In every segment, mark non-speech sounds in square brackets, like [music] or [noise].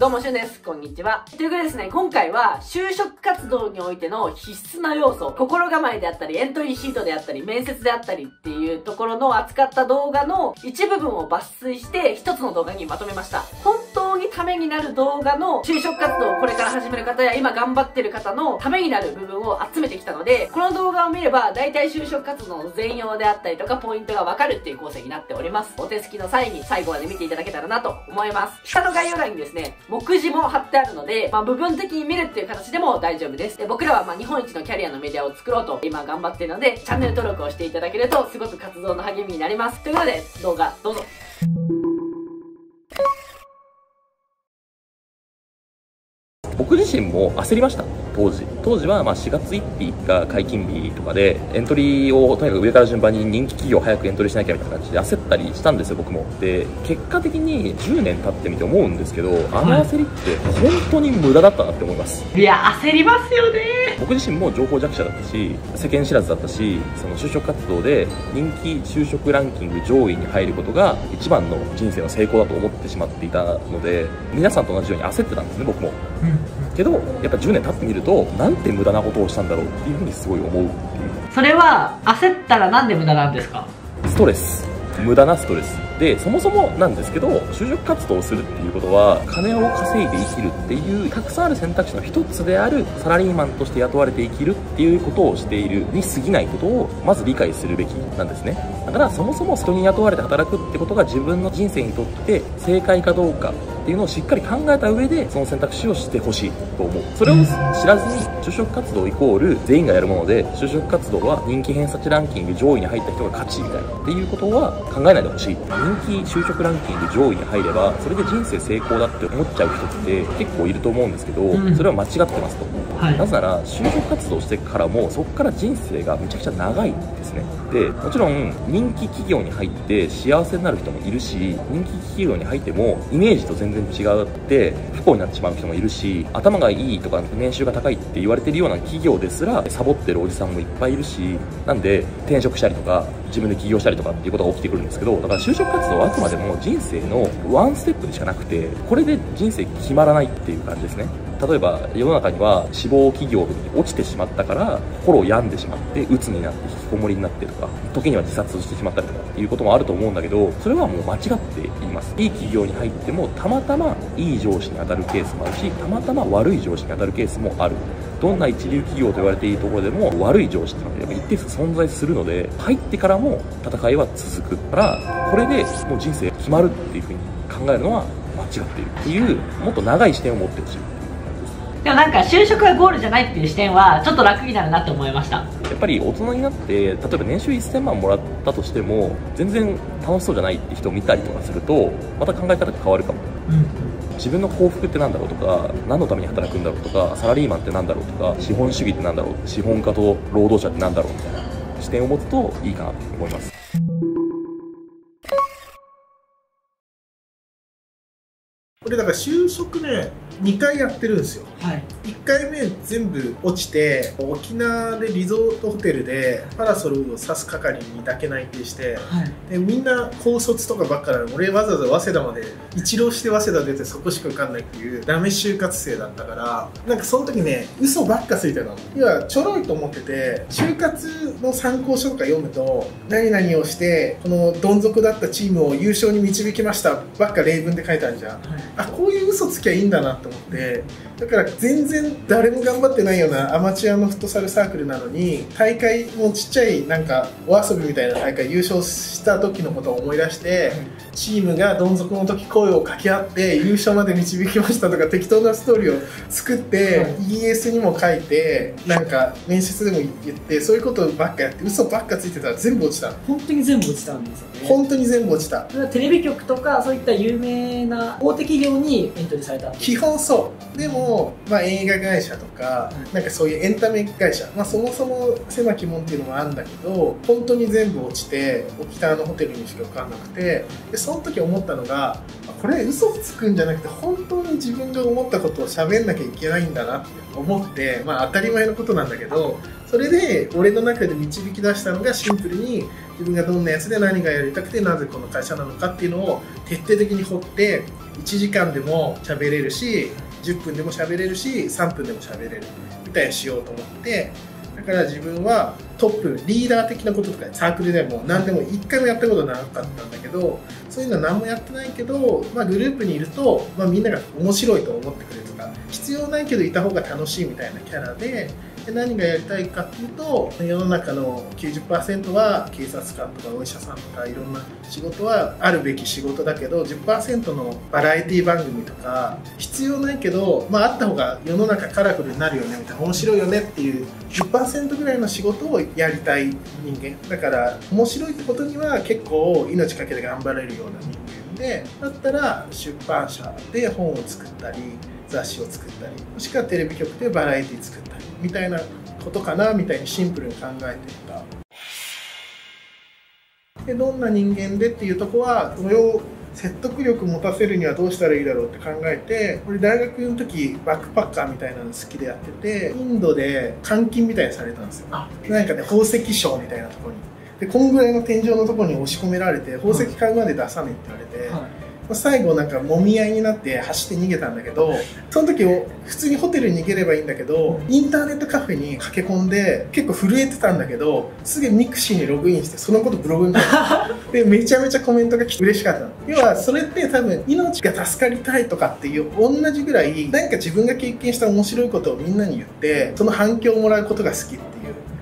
どうも、しゅんです。こんにちは。ということでですね、今回は、就職活動においての必須な要素、心構えであったり、エントリーシートであったり、面接であったりっていうところの扱った動画の一部分を抜粋して、一つの動画にまとめました。本当ためになる動画の就職活動をこれから始める方や、今頑張ってる方のためになる部分を集めてきたので、この動画を見れば、大体就職活動の全容であったりとか、ポイントがわかるっていう構成になっております。お手すきの際に最後まで見ていただけたらなと思います。下の概要欄にですね、目次も貼ってあるので、まあ、部分的に見るっていう形でも大丈夫です。で僕らはま日本一のキャリアのメディアを作ろうと今頑張ってるので、チャンネル登録をしていただけるとすごく活動の励みになります。ということで、動画どうぞ。僕自身も焦りました当時。当時はま4月1日が解禁日とかでエントリーをとにかく上から順番に人気企業早くエントリーしなきゃみたいな感じで焦ったりしたんですよ僕も。で結果的に10年経ってみて思うんですけどあの焦りって本当に無駄だったなって思います。いや焦りますよね。僕自身も情報弱者だったし世間知らずだったしその就職活動で人気就職ランキング上位に入ることが一番の人生の成功だと思ってしまっていたので皆さんと同じように焦ってたんですね僕も、うんけどやっぱ10年経ってみるとなんて無駄なことをしたんだろうっていうふうにすごい思う。それは焦ったらなんで無駄なんですか？ストレス。無駄なストレスでそもそもなんですけど就職活動をするっていうことは金を稼いで生きるっていうたくさんある選択肢の一つであるサラリーマンとして雇われて生きるっていうことをしているに過ぎないことをまず理解するべきなんですね。だからそもそも人に雇われて働くってことが自分の人生にとって正解かどうかっていうのをしっかり考えた上でその選択肢をしてほしいと思う。それを知らずに就職活動イコール全員がやるもので就職活動は人気偏差値ランキング上位に入った人が勝ちみたいなっていうことは考えないでほしい。人気就職ランキング上位に入ればそれで人生成功だって思っちゃう人って結構いると思うんですけど、それは間違ってますと、はい、なぜなら就職活動してからもそこから人生がめちゃくちゃ長いんですね。でもちろん人気企業に入って幸せになる人もいるし人気企業に入ってもイメージと全然違って不幸になってしまう人もいるし頭がいいとか年収が高いって言われてるような企業ですらサボってるおじさんもいっぱいいるしなんで転職したりとか自分で起業したりとかっていうことが起きてくるんですけどだから就職活動はあくまでも人生のワンステップでしかなくてこれで人生決まらないっていう感じですね。例えば世の中には志望企業に落ちてしまったから心を病んでしまって鬱になって引きこもりになってとか時には自殺してしまったりとかっていうこともあると思うんだけどそれはもう間違っています。いい企業に入ってもたまたまいい上司に当たるケースもあるしたまたま悪い上司に当たるケースもある。どんな一流企業と言われているところでも悪い上司ってのはやっぱ一定数存在するので入ってからも戦いは続くからこれでもう人生決まるっていうふうに考えるのは間違っているっていうもっと長い視点を持ってほしい。でもなんか就職がゴールじゃないっていう視点はちょっと楽になるなって思いました。やっぱり大人になって例えば年収1000万もらったとしても全然楽しそうじゃないって人を見たりとかするとまた考え方が変わるかも、うん自分の幸福って何だろうとか何のために働くんだろうとかサラリーマンって何だろうとか資本主義って何だろう資本家と労働者って何だろうみたいな視点を持つといいかなと思います。これだから就職ね2回やってるんですよ、はい、1回目全部落ちて沖縄でリゾートホテルでパラソルを指す係にだけ内定して、はい、でみんな高卒とかばっかなの俺わざわざ早稲田まで一浪して早稲田出てそこしか受かんないっていうダメ就活生だったからなんかその時ね嘘ばっかついてたの。要はちょろいと思ってて就活の参考書とか読むと何々をしてこのどん底だったチームを優勝に導きましたばっか例文で書いてあるじゃん、はい、あこういう嘘つきゃいいんだなと思って。だから全然誰も頑張ってないようなアマチュアのフットサルサークルなのに大会もちっちゃいなんかお遊びみたいな大会優勝した時のことを思い出してチームがどん底の時声を掛け合って優勝まで導きましたとか適当なストーリーを作って ES にも書いてなんか面接でも言ってそういうことばっかやって嘘ばっかついてたら全部落ちた。本当に全部落ちたんですよね。本当に全部落ちた。テレビ局とかそういった有名な大手企業にエントリーされた。基本そう。でも、まあ、映画会社とか、うん、なんかそういうエンタメ会社、まあ、そもそも狭き門っていうのもあるんだけど本当に全部落ちて沖縄のホテルにしか受かんなくてでその時思ったのがこれ嘘つくんじゃなくて本当に自分が思ったことを喋んなきゃいけないんだなって思ってまあ当たり前のことなんだけどそれで俺の中で導き出したのがシンプルに自分がどんなやつで何がやりたくてなぜこの会社なのかっていうのを徹底的に掘って1時間でも喋れるし10分でも喋れるし3分でも喋れる。みたいにしようと思って。だから自分はトップリーダー的なこととかサークルでも何でも1回もやったことなかったんだけどそういうのは何もやってないけど、まあ、グループにいると、まあ、みんなが面白いと思ってくれるとか必要ないけどいた方が楽しいみたいなキャラでで何がやりたいかっていうと世の中の90%は警察官とかお医者さんとかいろんな仕事はあるべき仕事だけど10%のバラエティ番組とか必要ないけど、まあ、あった方が世の中カラフルになるよねみたいな面白いよねっていう10%ぐらいの仕事をやりたい人間。だから面白いってことには結構命かけて頑張れるような人間でだったら出版社で本を作ったり雑誌を作ったりもしくはテレビ局でバラエティ作ったりみたいなことかなみたいにシンプルに考えていた。でどんな人間でっていうとこはそれを説得力持たせるにはどうしたらいいだろうって考えて俺大学の時バックパッカーみたいなの好きでやっててインドで監禁みたいにされたんですよ。なんかね宝石商みたいなところに。でこんぐらいの天井のところに押し込められて宝石買うまで出さないって言われて、はい最後なんかもみ合いになって走って逃げたんだけどその時普通にホテルに逃げればいいんだけどインターネットカフェに駆け込んで結構震えてたんだけどすぐミクシーにログインしてそのことブログに書いてでめちゃめちゃコメントが来て嬉しかったの。要はそれって多分命が助かりたいとかっていう同じぐらい何か自分が経験した面白いことをみんなに言ってその反響をもらうことが好きっていう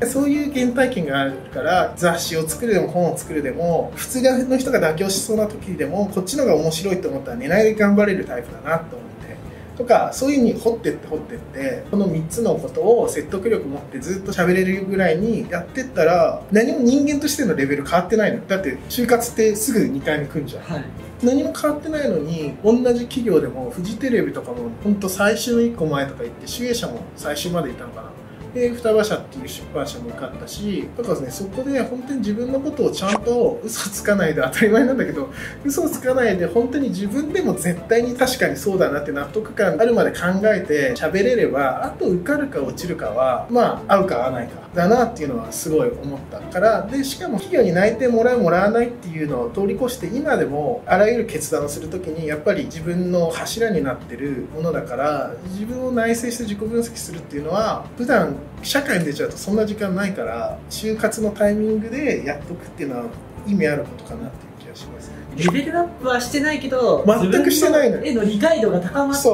そういう原体験があるから雑誌を作るでも本を作るでも普通の人が妥協しそうな時でもこっちの方が面白いと思ったら寝ないで頑張れるタイプだなと思ってとかそういう風に掘ってって掘ってってこの3つのことを説得力持ってずっと喋れるぐらいにやってったら何も人間としてのレベル変わってないの。だって就活ってすぐ2回目来んじゃん、はい。何も変わってないのに同じ企業でもフジテレビとかも本当最終の1個前とか行って主演者も最終までいたのかなで双葉社っていう出版社も受かったしだからねそこで本当に自分のことをちゃんと嘘つかないで当たり前なんだけど嘘つかないで本当に自分でも絶対に確かにそうだなって納得感あるまで考えて喋れればあと受かるか落ちるかはまあ合うか合わないかだなっていうのはすごい思ったからでしかも企業に内定もらうもらわないっていうのを通り越して今でもあらゆる決断をする時にやっぱり自分の柱になってるものだから自分を内省して自己分析するっていうのは普段社会に出ちゃうとそんな時間ないから就活のタイミングでやっとくっていうのは意味あることかなっていう気がしますレベルアップはしてないけど全くしてないのへの理解度が高まって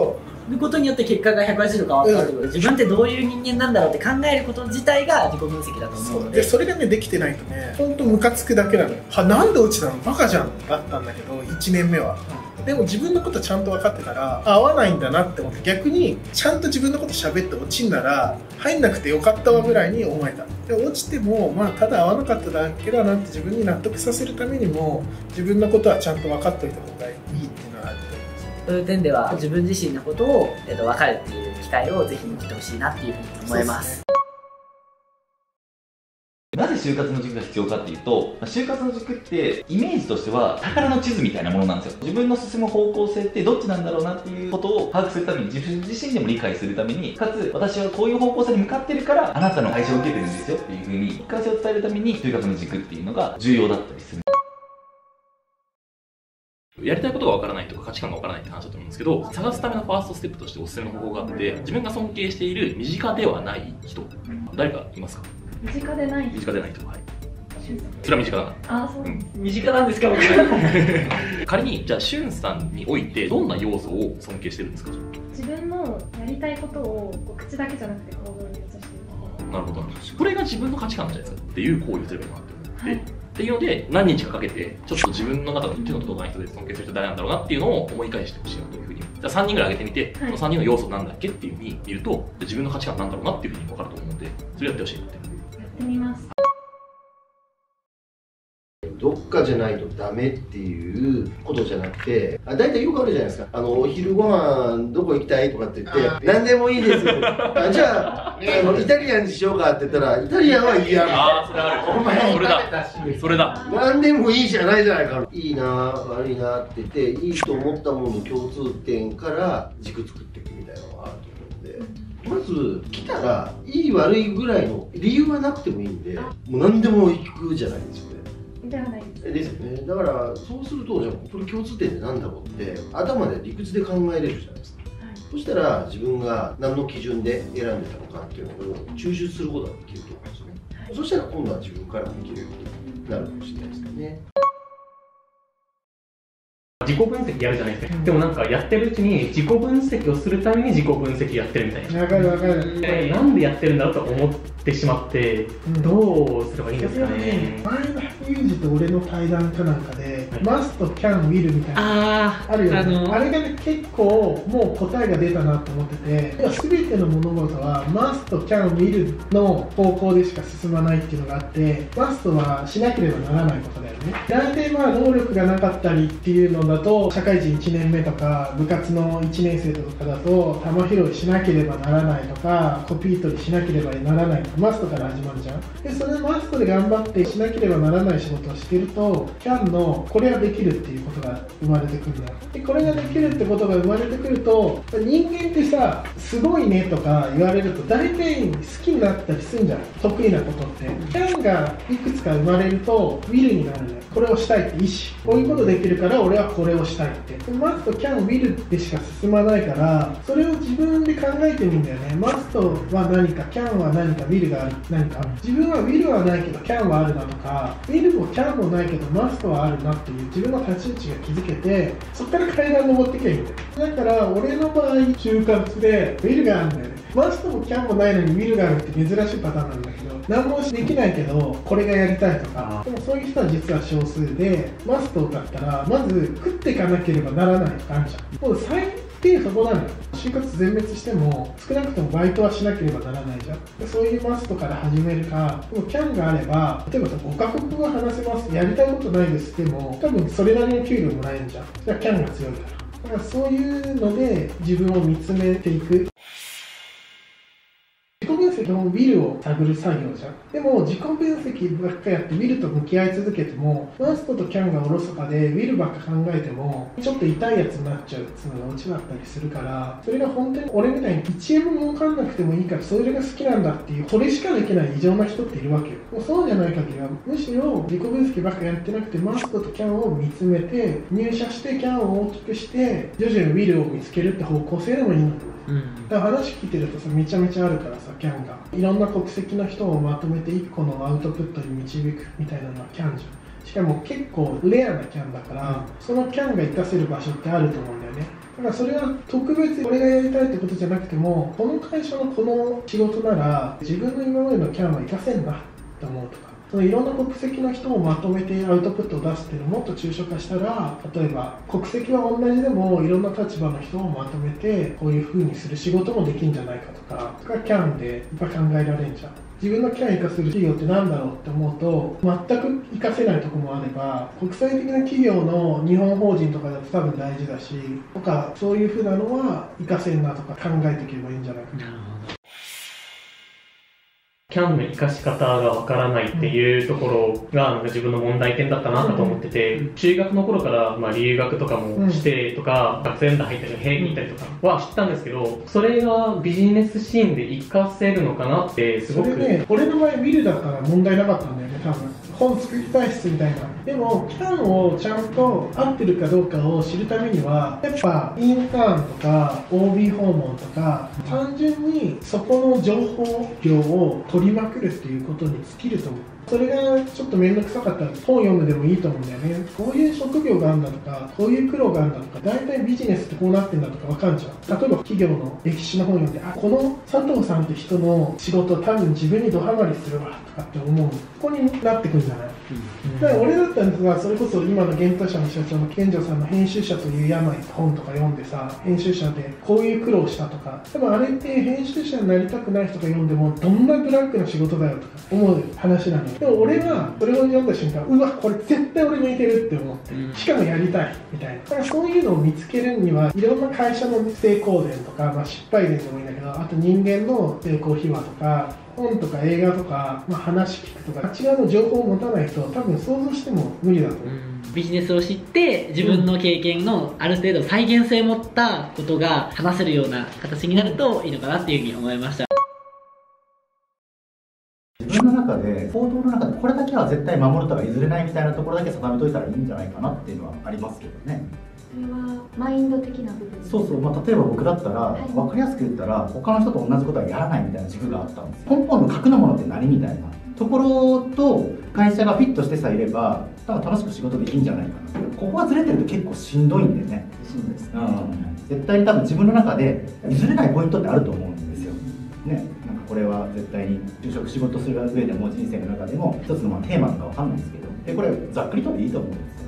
ることによって結果が180度変わったってことで、自分ってどういう人間なんだろうって考えること自体が自己分析だと思うので。それがねできてないとね本当ムカつくだけなのよはなんで落ちたの？バカじゃん。だったんだけど1年目は、でも自分のことちゃんと分かってたら合わないんだなって思って逆にちゃんと自分のこと喋って落ちんなら入んなくてよかったわぐらいに思えた。で落ちてもまあただ合わなかっただけだなって自分に納得させるためにも自分のことはちゃんと分かっておいた方がいいそういう点では自分自身のことを、えっと、分かるっていう機会をぜひ持ってほしいなっていうふうに思いますなぜ就活の軸が必要かっていうと、就活の軸ってイメージとしては宝の地図みたいなものなんですよ。自分の進む方向性ってどっちなんだろうなっていうことを把握するために、自分自身でも理解するために、かつ私はこういう方向性に向かってるから、あなたの会社を受けてるんですよっていうふうに、一貫性を伝えるために、就活の軸っていうのが重要だったりする。やりたいことがわからないとか価値観がわからないって話だと思うんですけど、探すためのファーストステップとしておすすめの方法があって、自分が尊敬している身近ではない人、誰かいますか？身近でない身近でない人、はい。それは身近だな。あそう、うん、身近なんですか、僕。[laughs] 仮に、じゃあ、しゅんさんにおいて、どんな要素を尊敬してるんですか？自分のやりたいことを口だけじゃなくて行動に移してる。なるほど。これが自分の価値観じゃないですか？っていう行為をすればいいなって思って。はいっていうので、何日かかけて、ちょっと自分の中で手の届かない人で尊敬する人誰なんだろうなっていうのを思い返してほしいなというふうに。じゃあ3人ぐらい挙げてみて、はい、その3人の要素なんだっけっていうふうに見ると、自分の価値観なんだろうなっていうふうに分かると思うので、それやってほしいなって。やってみます。どっかじゃないとダメっていうことじゃなくてあ大体よくあるじゃないですか。あのお昼ご飯どこ行きたいとかって言って何でもいいです [laughs] あじゃああのイタリアンにしようかって言ったらイタリアンは嫌ああそれある。お前。それだ。それだ。何でもいいじゃないじゃないかいいな悪いなって言っていいと思ったものの共通点から軸作っていくみたいなのがあると思うんで。まず来たらいい悪いぐらいの理由はなくてもいいんでもう何でも行くじゃないですかではない。ですよね。だからそうするとじゃあこれ共通点って何だろうって頭で理屈で考えれるじゃないですか。はい。そしたら自分が何の基準で選んでたのかっていうのを抽出することができると思うんですよね、はい。そしたら今度は自分からもできるようになるかもしれないですよね自己分析やるじゃないですか、でもなんかやってるうちに自己分析をするために自己分析やってるみたいな、わかるわかる。でなんでやってるんだろうと思ってしまって、うん。どうすればいいんですかね。ね、前田裕二と俺の対談かなんかで、はいマスト、キャン、ウィルみたいな。ああるよね、あのれがね結構もう答えが出たなと思ってて全ての物事はマスト、キャン、ウィルの方向でしか進まないっていうのがあってマストはしなければならないことだよね。大体まあ能力がなかったりっていうのだと社会人1年目とか部活の1年生とかだと球拾いしなければならないとかコピー取りしなければならない。マストから始まるじゃん。でそれマストで頑張ってしなければならない仕事をしてるとキャンのこれはできるっていうことが生まれてくるんだ。よでこれができるってことが生まれてくると人間ってさすごいねとか言われると大体好きになったりするんじゃん。得意なことって。キャンがいくつか生まれるとウィルになるんだよこれをしたいって意思こういうことできるから俺はこれをしたいって。でマストキャンウィルでしか進まないからそれを自分で考えてみるんだよね。マストは何かキャンは何かウィルがある何か。自分はウィルはないけどキャンはあるなとかウィルもキャンもないけどマストはあるなっていう自分の立ち位置が気づけてそこから階段登ってきゃいいんだから俺の場合就活でウィルがあるんだよね。マストもキャンもないのにウィルがあるって珍しいパターンなんだけど何もできないけどこれがやりたいとかでもそういう人は実は少数でマストだったらまず食っていかなければならないとかあるじゃん。もう最でそこなのよ。就活全滅しても少なくともバイトはしなければならないじゃん。でそういうマストから始めるかでもキャンがあれば例えばさ5カ国語話せますやりたいことないですでも多分それなりの給料もらえるじゃん。じゃあキャンが強いから。だからそういうので自分を見つめていく。自己分析のウィルを探る作業じゃんでも自己分析ばっかやってウィルと向き合い続けてもマストとキャンがおろそかでウィルばっか考えてもちょっと痛いやつになっちゃうっていうのがオチだったりするからそれが本当に俺みたいに1円も儲かんなくてもいいからそれが好きなんだっていうこれしかできない異常な人っているわけよもうそうじゃない限りはむしろ自己分析ばっかやってなくてマストとキャンを見つめて入社してキャンを大きくして徐々にウィルを見つけるって方向性でもいいんだと思ううん。だから話聞いてるとさめちゃめちゃあるからさキャンが。いろんな国籍の人をまとめて1個のアウトプットに導くみたいなのはキャンじゃん。しかも結構レアなキャンだから、そのキャンが活かせる場所ってあると思うんだよね。だからそれは特別俺がやりたいってことじゃなくてもこの会社のこの仕事なら自分の今までのキャンは活かせんなって思うとかそのいろんな国籍の人をまとめてアウトプットを出すっていうのをもっと抽象化したら例えば国籍は同じでもいろんな立場の人をまとめてこういう風にする仕事もできるんじゃないかとかとかキャンでいっぱい考えられんじゃん。自分のキャンを生かせる企業ってなんだろうって思うと全く活かせないとこもあれば国際的な企業の日本法人とかだと多分大事だしとかそういう風なのは活かせんなとか考えていけばいいんじゃないかな。キャンの生かし方がわからないっていうところがなんか自分の問題点だったなと思ってて、中学の頃からまあ留学とかもしてとか、学生団体入ったり兵に行ったりとかは知ったんですけどそれがビジネスシーンで活かせるのかなってすごくそれね、俺の場合、ウィルだったら問題なかったんだよね、多分。本作りたいっすみたいな。でも、キャンをちゃんと合ってるかどうかを知るためには、やっぱインターンとか OB 訪問とか、単純にそこの情報量を取りまくるっていうことに尽きると思う。それがちょっと面倒くさかったら本読むでもいいと思うんだよね。こういう職業があるんだとか、こういう苦労があるんだとか、大体ビジネスってこうなってんだとかわかんじゃん。例えば企業の歴史の本読んで、あ、この佐藤さんって人の仕事多分自分にドハマりするわとかって思う。ここになってくんじゃない？だから俺だったらさそれこそ今の幻冬舎の社長の健丈さんの「編集者という病」って本とか読んでさ編集者でこういう苦労したとかでもあれって編集者になりたくない人が読んでもどんなブラックな仕事だよとか思う話なのでも俺はそれを読んだ瞬間うわこれ絶対俺向いてるって思ってしかもやりたいみたいな。だからそういうのを見つけるにはいろんな会社の成功伝とか、まあ、失敗伝でもいいんだけどあと人間の成功秘話とか本とか映画とか、まあ、話聞くとかあっち側の情報を持たないと多分想像しても無理だと思う、ビジネスを知って自分の経験のある程度再現性を持ったことが話せるような形になるといいのかなっていうふうに思いました。自分の中で行動の中でこれだけは絶対守るとは譲れないみたいなところだけ定めといたらいいんじゃないかなっていうのはありますけどねそれはマインド的な部分そうそう、まあ、例えば僕だったら、はい。分かりやすく言ったら他の人と同じことはやらないみたいな軸があったんです。根本の核のものって何みたいな。ところと会社がフィットしてさえいれば多分楽しく仕事できるんじゃないかな。ここがずれてると結構しんどいんでね。そうですね。うん。絶対に多分自分の中で譲れないポイントってあると思うんですよ。ね、なんかこれは絶対に就職仕事する上でも人生の中でも一つのまあテーマなのかわかんないですけど。でこれざっくりとでいいと思うんです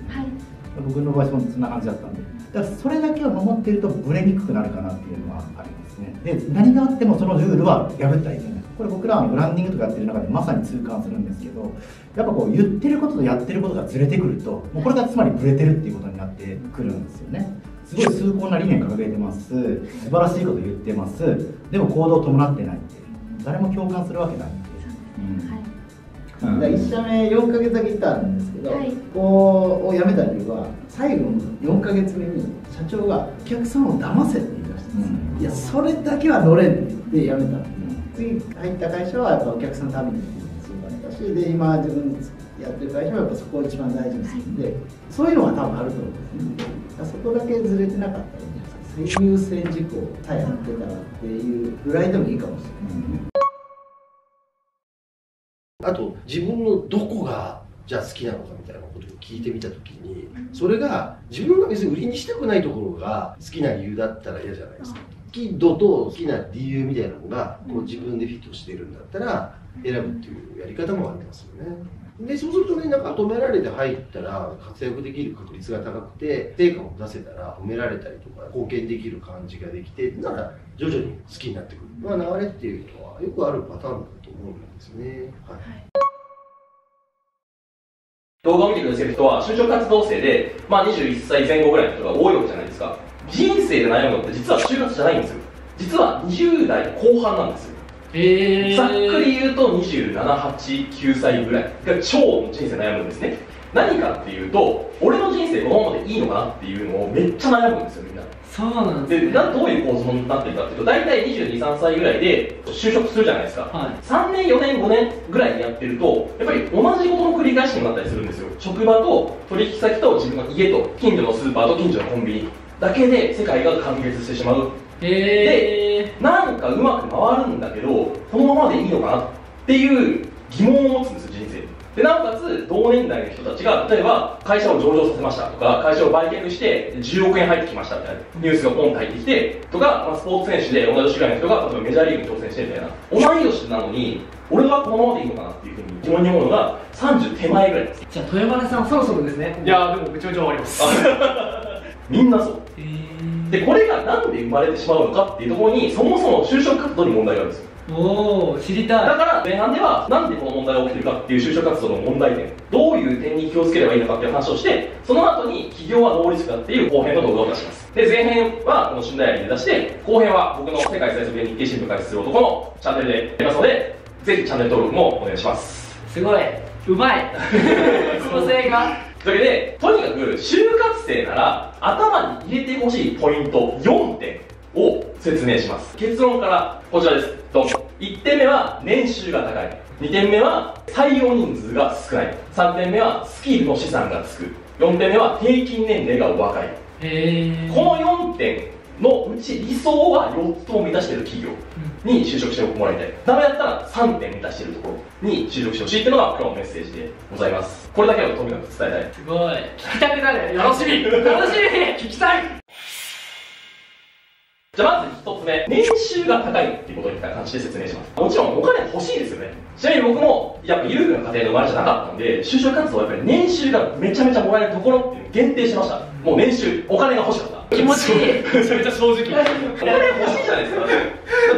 僕の場合もそんな感じだったんで。だからそれだけを守っているとブレにくくなるかなっていうのはありますね。で何があってもそのルールは破ったらいけない。これ僕らはブランディングとかやってる中でまさに痛感するんですけどやっぱこう言ってることとやってることがずれてくるともうこれがつまりブレてるっていうことになってくるんですよね。すごい崇高な理念掲げてます。素晴らしいこと言ってます。でも行動を伴ってないって誰も共感するわけないんで、うん。はいだから1社目4ヶ月だけいたんですけど、はい。ここを辞めた理由は最後の4ヶ月目に社長がお客さんを騙せって言い出したん。です、いやそれだけは乗れんって言って辞めた。んで次入った会社はやっぱお客さんのためにすごかったしで今自分やってる会社はやっぱそこを一番大事にするんで、そういうのは多分あると思うんですね。そこだけずれてなかったらいいんじゃないですか最優先事項さえやってたらっていうぐらいでもいいかもしれない、あと自分のどこがじゃあ好きなのかみたいなことを聞いてみた時にそれが自分が別に売りにしたくないところが好きな理由だったら嫌じゃないですか。好き度と好きな理由みたいなのがこう自分でフィットしてるんだったら選ぶっていうやり方もありますよねでそうするとねなんか止められて入ったら活躍できる確率が高くて成果も出せたら褒められたりとか貢献できる感じができてなら徐々に好きになってくる、まあ、流れっていうのはよくあるパターンだと思うんですね、はい。動画を見てくださる人は就職活動生で、まあ、21歳前後ぐらいの人が多いわけじゃないですか。人生で悩むのって実は就活じゃないんですよ。実は20代後半なんですよへざっくり言うと278,9歳ぐらい。が超人生悩むんですね。何かっていうと俺の人生このままでいいのかなっていうのをめっちゃ悩むんですよみんな。そうなんですでねなどういう構造になってるかっていうと大体223歳ぐらいで就職するじゃないですか、はい。3年4年5年ぐらいやってるとやっぱり同じことの繰り返しになったりするんですよ。職場と取引先と自分の家と近所のスーパーと近所のコンビニ。だけで世界が完結してしまうへえなんかうまく回るんだけどこのままでいいのかなっていう疑問を持つんですよ人生。でなおかつ同年代の人たちが例えば会社を上場させましたとか会社を売却して10億円入ってきましたみたいなニュースがポンと入ってきてとか、まあ、スポーツ選手で同じ年ぐらいの人が例えばメジャーリーグに挑戦してみたいな同い年なのに俺はこのままでいいのかなっていうふうに疑問に思うのが30手前ぐらいです。じゃあ豊丸さんそろそろですね。いやーでもめちゃめちゃ終わります。[laughs] みんなそう。へーでこれがなんで生まれてしまうのかっていうところにそもそも就職活動に問題があるんですよ。おお知りだたい。から前半ではなんでこの問題が起きてるかっていう就職活動の問題点。どういう点に気をつければいいのかっていう話をしてその後に企業はノーリスクだっていう後編の動画を出します。で前編はこの信頼愛に出して後編は僕の世界最速で日経新聞開発する男のチャンネルでやりますのでぜひチャンネル登録もお願いします。すごい。うまい。[laughs] 構成がというわけでとにかく就活生なら頭に入れてほしいポイント4点を説明します。結論からこちらです。ドン1点目は年収が高い。2点目は採用人数が少ない。3点目はスキルの資産がつく。4点目は平均年齢が若い。この4点のうち理想は4つとも満たしている企業に就職してもらいたい。ダメだったら3点満たしているところに就職してほしいっていうのが今日のメッセージでございます。これだけをとにかく伝えたい。すごい。聞きたくなる楽しみ。楽しみ。聞きたい。じゃあまず一つ目。年収が高いっていうことに関して説明します。もちろんお金欲しいですよね。ちなみに僕もやっぱ裕福な家庭の生まれじゃなかったんで就職活動はやっぱり年収がめちゃめちゃもらえるところっていうのを限定しました。もう年収お金が欲しかった。気持ちいい。[laughs] めちゃめちゃ正直。[laughs] お金欲しいじゃないですか。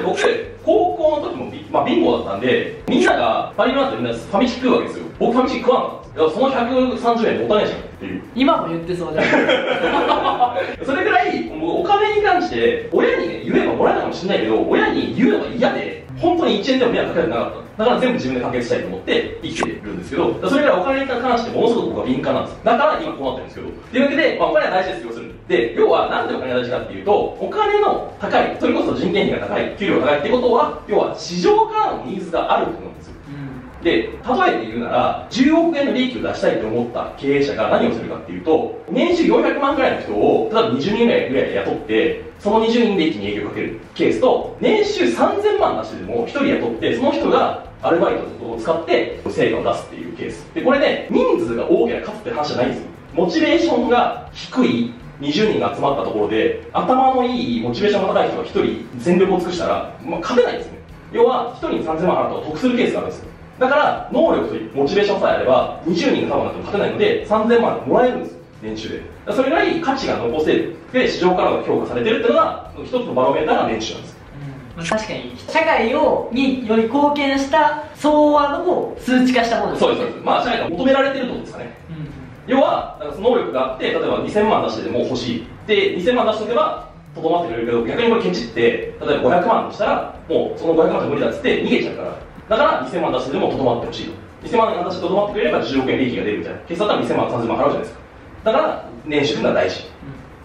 僕高校の時もビ,、まあ、貧乏だったんでみんながパリマートでみんなファミチキ食うわけですよ。僕ファミチキ食わなかったその130円でもたねえじゃんっていう今も言ってそうじゃん。[laughs] それぐらいもうお金に関して親にね言えばもらえたかもしれないけど親に言うのが嫌で本当に1円でも迷惑かけたくなかった。だから全部自分で完結したいと思って生きてるんですけどそれぐらお金に関してものすごく僕は敏感なんですだから今こうなってるんですけどというわけで、まあ、お金は大事です要するに。で要はなんでお金が大事かっていうとお金の高いそれこそ人件費が高い給料が高いってことは要は市場からのニーズがあるってことなんですよ。で、例えて言うなら、10億円の利益を出したいと思った経営者が何をするかっていうと、年収400万くらいの人を、例えば20人ぐらいぐらい雇って、その20人で一気に営業かけるケースと、年収3000万出してでも1人雇って、その人がアルバイトを使って成果を出すっていうケース。で、これね、人数が多ければ勝つって話じゃないんですよ。モチベーションが低い20人が集まったところで、頭のいいモチベーションが高い人が1人全力を尽くしたら、まあ、勝てないんですね。要は、1人に3000万払うと得するケースがあるんですよ。だから、能力とモチベーションさえあれば、20人が多分なっても勝てないので、3000万もらえるんですよ、年収で。それぐらい価値が残せる。で、市場からの評価されてるっていうのが、一つのバロメーターが年収なんです。まあ確かに社会をにより貢献した総和の数値化したものですそうです、そうです。まあ、社会が求められてるってことですかね。要は、だからその能力があって、例えば2000万出してでも欲しい。で、2000万出しておけば、とどまってくれるけど、逆にこれケチって、例えば500万としたら、もうその500万じゃ無理だっつって逃げちゃうから。だから2000万出してでもとどまってほしいと。2000万出してとどまってくれれば10億円利益が出るみたいな。決算だったら2000万、3000万払うじゃないですか。だから、年収っていうのは大事。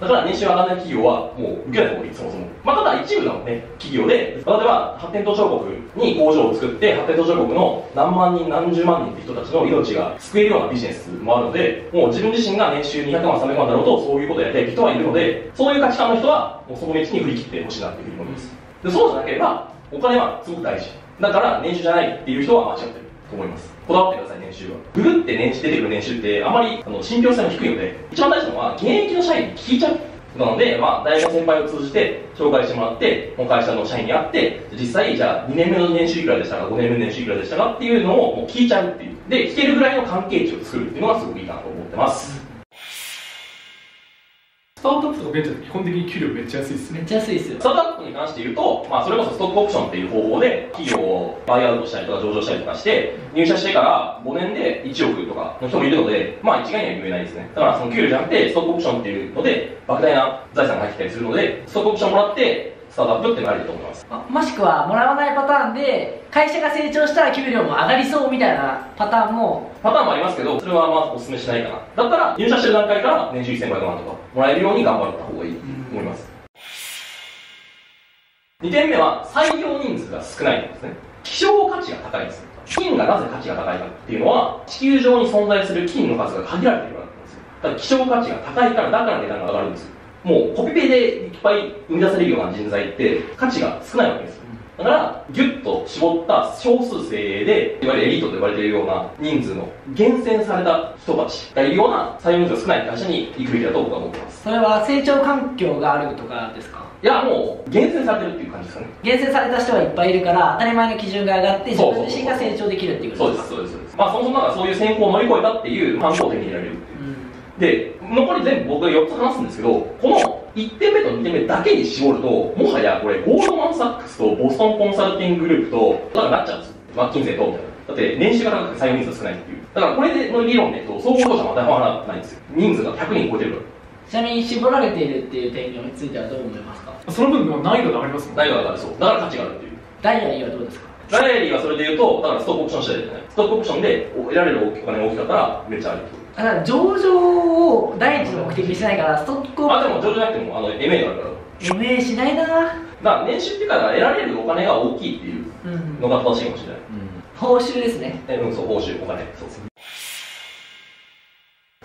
だから年収上がらない企業はもう受けない方がいい、そもそも。まあ、ただ一部のね、企業で、例えば発展途上国に工場を作って、発展途上国の何万人、何十万人って人たちの命が救えるようなビジネスもあるので、もう自分自身が年収200万、300万だろうと、そういうことをやりたい人はいるので、そういう価値観の人は、もうその道に振り切ってほしいなっていうふうに思います。で、そうじゃなければ、お金はすごく大事。だから、年収じゃないっていう人は間違ってると思います。こだわってください、年収は。グルって年収出てくる年収って、あまりあの信憑性が低いので、一番大事なのは、現役の社員に聞いちゃう。なので、まあ、大学の先輩を通じて紹介してもらって、この会社の社員に会って、実際、じゃあ、2年目の年収いくらでしたか、5年目の年収いくらでしたかっていうのをもう聞いちゃうっていう。で、聞けるぐらいの関係値を作るっていうのがすごくいいかなと思ってます。スタートアップとかベンチャーって基本的に給料めっちゃ安いですね。めっちゃ安いですよ。スタートアップに関して言うと、まあ、それこそストックオプションっていう方法で企業をバイアウトしたりとか上場したりとかして入社してから5年で1億とかの人もいるのでまあ一概には言えないですね。だからその給料じゃなくてストックオプションっていうので莫大な財産が入ってきたりするのでストックオプションもらってスタートアップっていうのがありだと思います。まもしくはもらわないパターンで会社が成長したら給料も上がりそうみたいなパターンも。パターンもありますけどそれはまあお勧めしないかな。だったら入社してる段階から年収1500万とかもらえるように頑張った方がいいと思います。2点目は採用人数が少ないんですね。希少価値が高いんです金がなぜ価値が高いかっていうのは地球上に存在する金の数が限られているからなんですよ。だから希少価値が高いからだから値段が上がるんですよもうコピペでいっぱい生み出せるような人材って価値が少ないわけです。よだからギュッと絞った少数精鋭でいわゆるエリートと呼ばれているような人数の厳選された人たちがいるような採用人数が少ない会社に行くべきだと僕は思ってます。それは成長環境があるとかですか？いやもう厳選されてるっていう感じですかね厳選された人はいっぱいいるから当たり前の基準が上がって自分自身が成長できるっていうことですそうですそうです。まあそもそもなんかそういう選考を乗り越えたっていう反抗を手に入れられるで残り全部僕が4つ話すんですけどこの1点目と2点目だけに絞るともはやこれゴールドマン・サックスとボストンコンサルティンググループとだからなっちゃうんですよ。マッキンゼーと。みたいなだって年収が高くて採用人数が少ないっていう。だからこれでの理論で言うと総合商社も当てはまらないんですよ。人数が100人超えてるから。ちなみに絞られているっていう点についてはどう思いますか？その分の難易度が上がりますもん難易度が上がる。そう。だから価値があるっていう。ダイヤリーはどうですか？ダイアリーはそれで言うとだからストックオプション次第じゃないストックオプションで得られるお金が大きかったらめっちゃある。ってことだから上場を第一の目的にしてないからストックをあでも上場じゃなくてもあの MA があるから MA しないな。だから年収っていうか得られるお金が大きいっていううん。のが正しいかもしれない、報酬ですね。えうん、そう報酬お金。そうです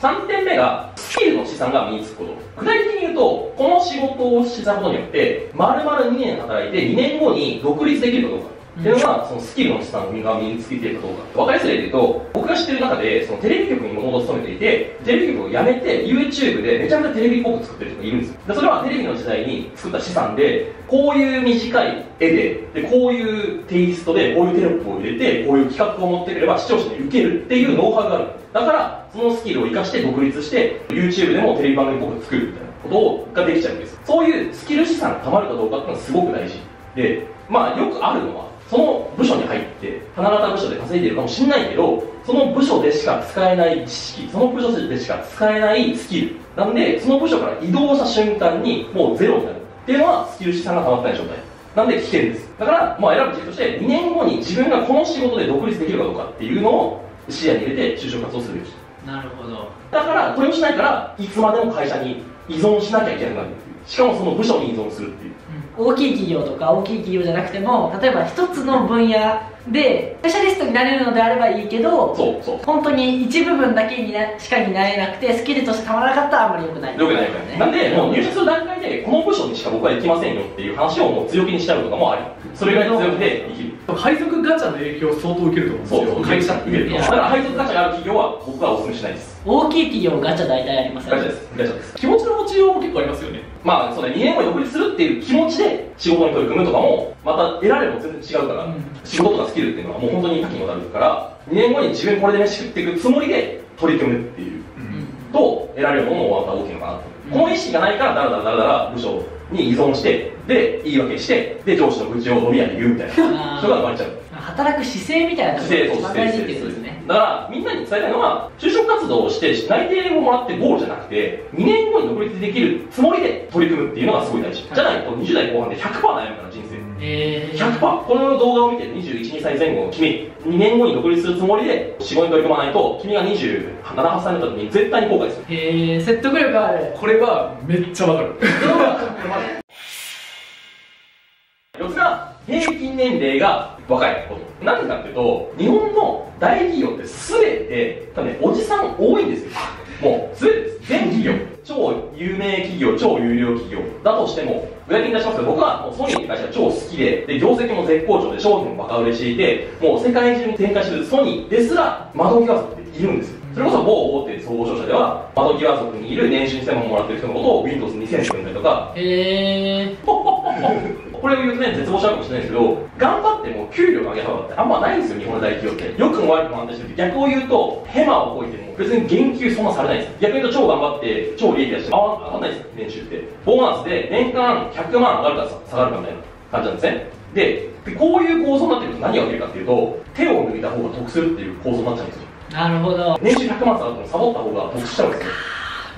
3点目がスキルの資産が身につくこと。具体的に言うとこの仕事をしたことによって丸々2年働いて2年後に独立できるかどうかっていうのがそのスキルの資産が身につけているかどうか分かりやすい例で言うと僕が知ってる中でそのテレビ局にもともと勤めていてテレビ局を辞めて YouTube でめちゃめちゃテレビっぽく作ってる人がいるんですよ。それはテレビの時代に作った資産でこういう短い絵ででこういうテイストでこういうテロップを入れてこういう企画を持ってくれば視聴者に受けるっていうノウハウがある。だからそのスキルを生かして独立して YouTube でもテレビ番組っぽく作るみたいなことができちゃうんです。そういうスキル資産がたまるかどうかっていうのはすごく大事。でまあよくあるのはその部署に入って花形部署で稼いでいるかもしれないけどその部署でしか使えない知識その部署でしか使えないスキル。なんでその部署から移動した瞬間にもうゼロになる。っていうのはスキル資産がたまってない状態。なんで危険です。だから、まあ、選ぶ時期として2年後に自分がこの仕事で独立できるかどうかっていうのを視野に入れて就職活動するべき。なるほど。だからこれをしないからいつまでも会社に依存しなきゃいけなくなるしかもその部署に依存するっていう大きい企業とか大きい企業じゃなくても例えば一つの分野でスペシャリストになれるのであればいいけどそうそう本当に一部分だけになしかになれなくてスキルとしてたまらなかったらあんまり良くないよくないからね。なんで、もう入社する段階で、この部署にしか僕は行きませんよっていう話をもう強気にしちゃうとかもあり。それぐらい強気で生きる。配属ガチャの影響を相当受けると思うんですよ会社受けると。だから配属ガチャがある企業は僕はお勧めしないです。大きい企業ガチャ大体ありますよねガチャです。ガチャです。気持ちの持ちようも結構ありますよねまあ、そうね、2年後に独立するっていう気持ちで仕事に取り組むとかも、また得られるも全然違うから、うん。仕事とかスキルっていうのはもう本当に多岐にわたるから、2年後に自分これで飯食っていくつもりで取り組むっていう。と得られるものもまた大きいのかなと、この意識がないからだらだらだらだら部署に依存してで言い訳してで上司の愚痴を飲み屋で言うみたいな。人が生まれちゃう働く姿勢みたいなところが大事っていうことですね。だからみんなに伝えたいのは就職活動をして内定をもらってゴールじゃなくて2年後に独立できるつもりで取り組むっていうのがすごい大事。じゃないと20代後半で100%悩むから人生。えー、100%この動画を見て212歳前後の君2年後に独立するつもりで仕事に取り組まないと君が27、8歳になった時に絶対に後悔する。えー、説得力ある。これはめっちゃわかる。4 [laughs] つが平均年齢が若いこと。なんでかっていうと日本の大企業って全て多分ねおじさん多いんですよ。もう全てです。全企業。超有名企業超有料企業。だとしても具体的に出しますけど僕はもうソニーって会社が超好きでで業績も絶好調で商品もバカ売れしていてもう世界中に展開してるソニーですら窓際族っているんですよ。それこそ某大手総合商社では窓際族にいる年収2000万もらってる人のことを Windows2000 って呼んだりとか。え [laughs] これを言うとね、絶望しちゃうかもしれないですけど、頑張っても給料が上げ幅ってあんまないんですよ、日本の大企業って。良くも悪くも安定してる逆を言うと、ヘマをこいても別に言及そんなされないんです逆に言うと超頑張って、超利益出して、がんないですよ、年収って。ボーナスで年間100万上がるか下がるかみたいな感じなんですね。で、でこういう構造になってくると何が起きるかっていうと、手を抜いた方が得するっていう構造になっちゃうんですよ。ー、なるほど年収100万下がってもサボった方が得しちゃうんですよ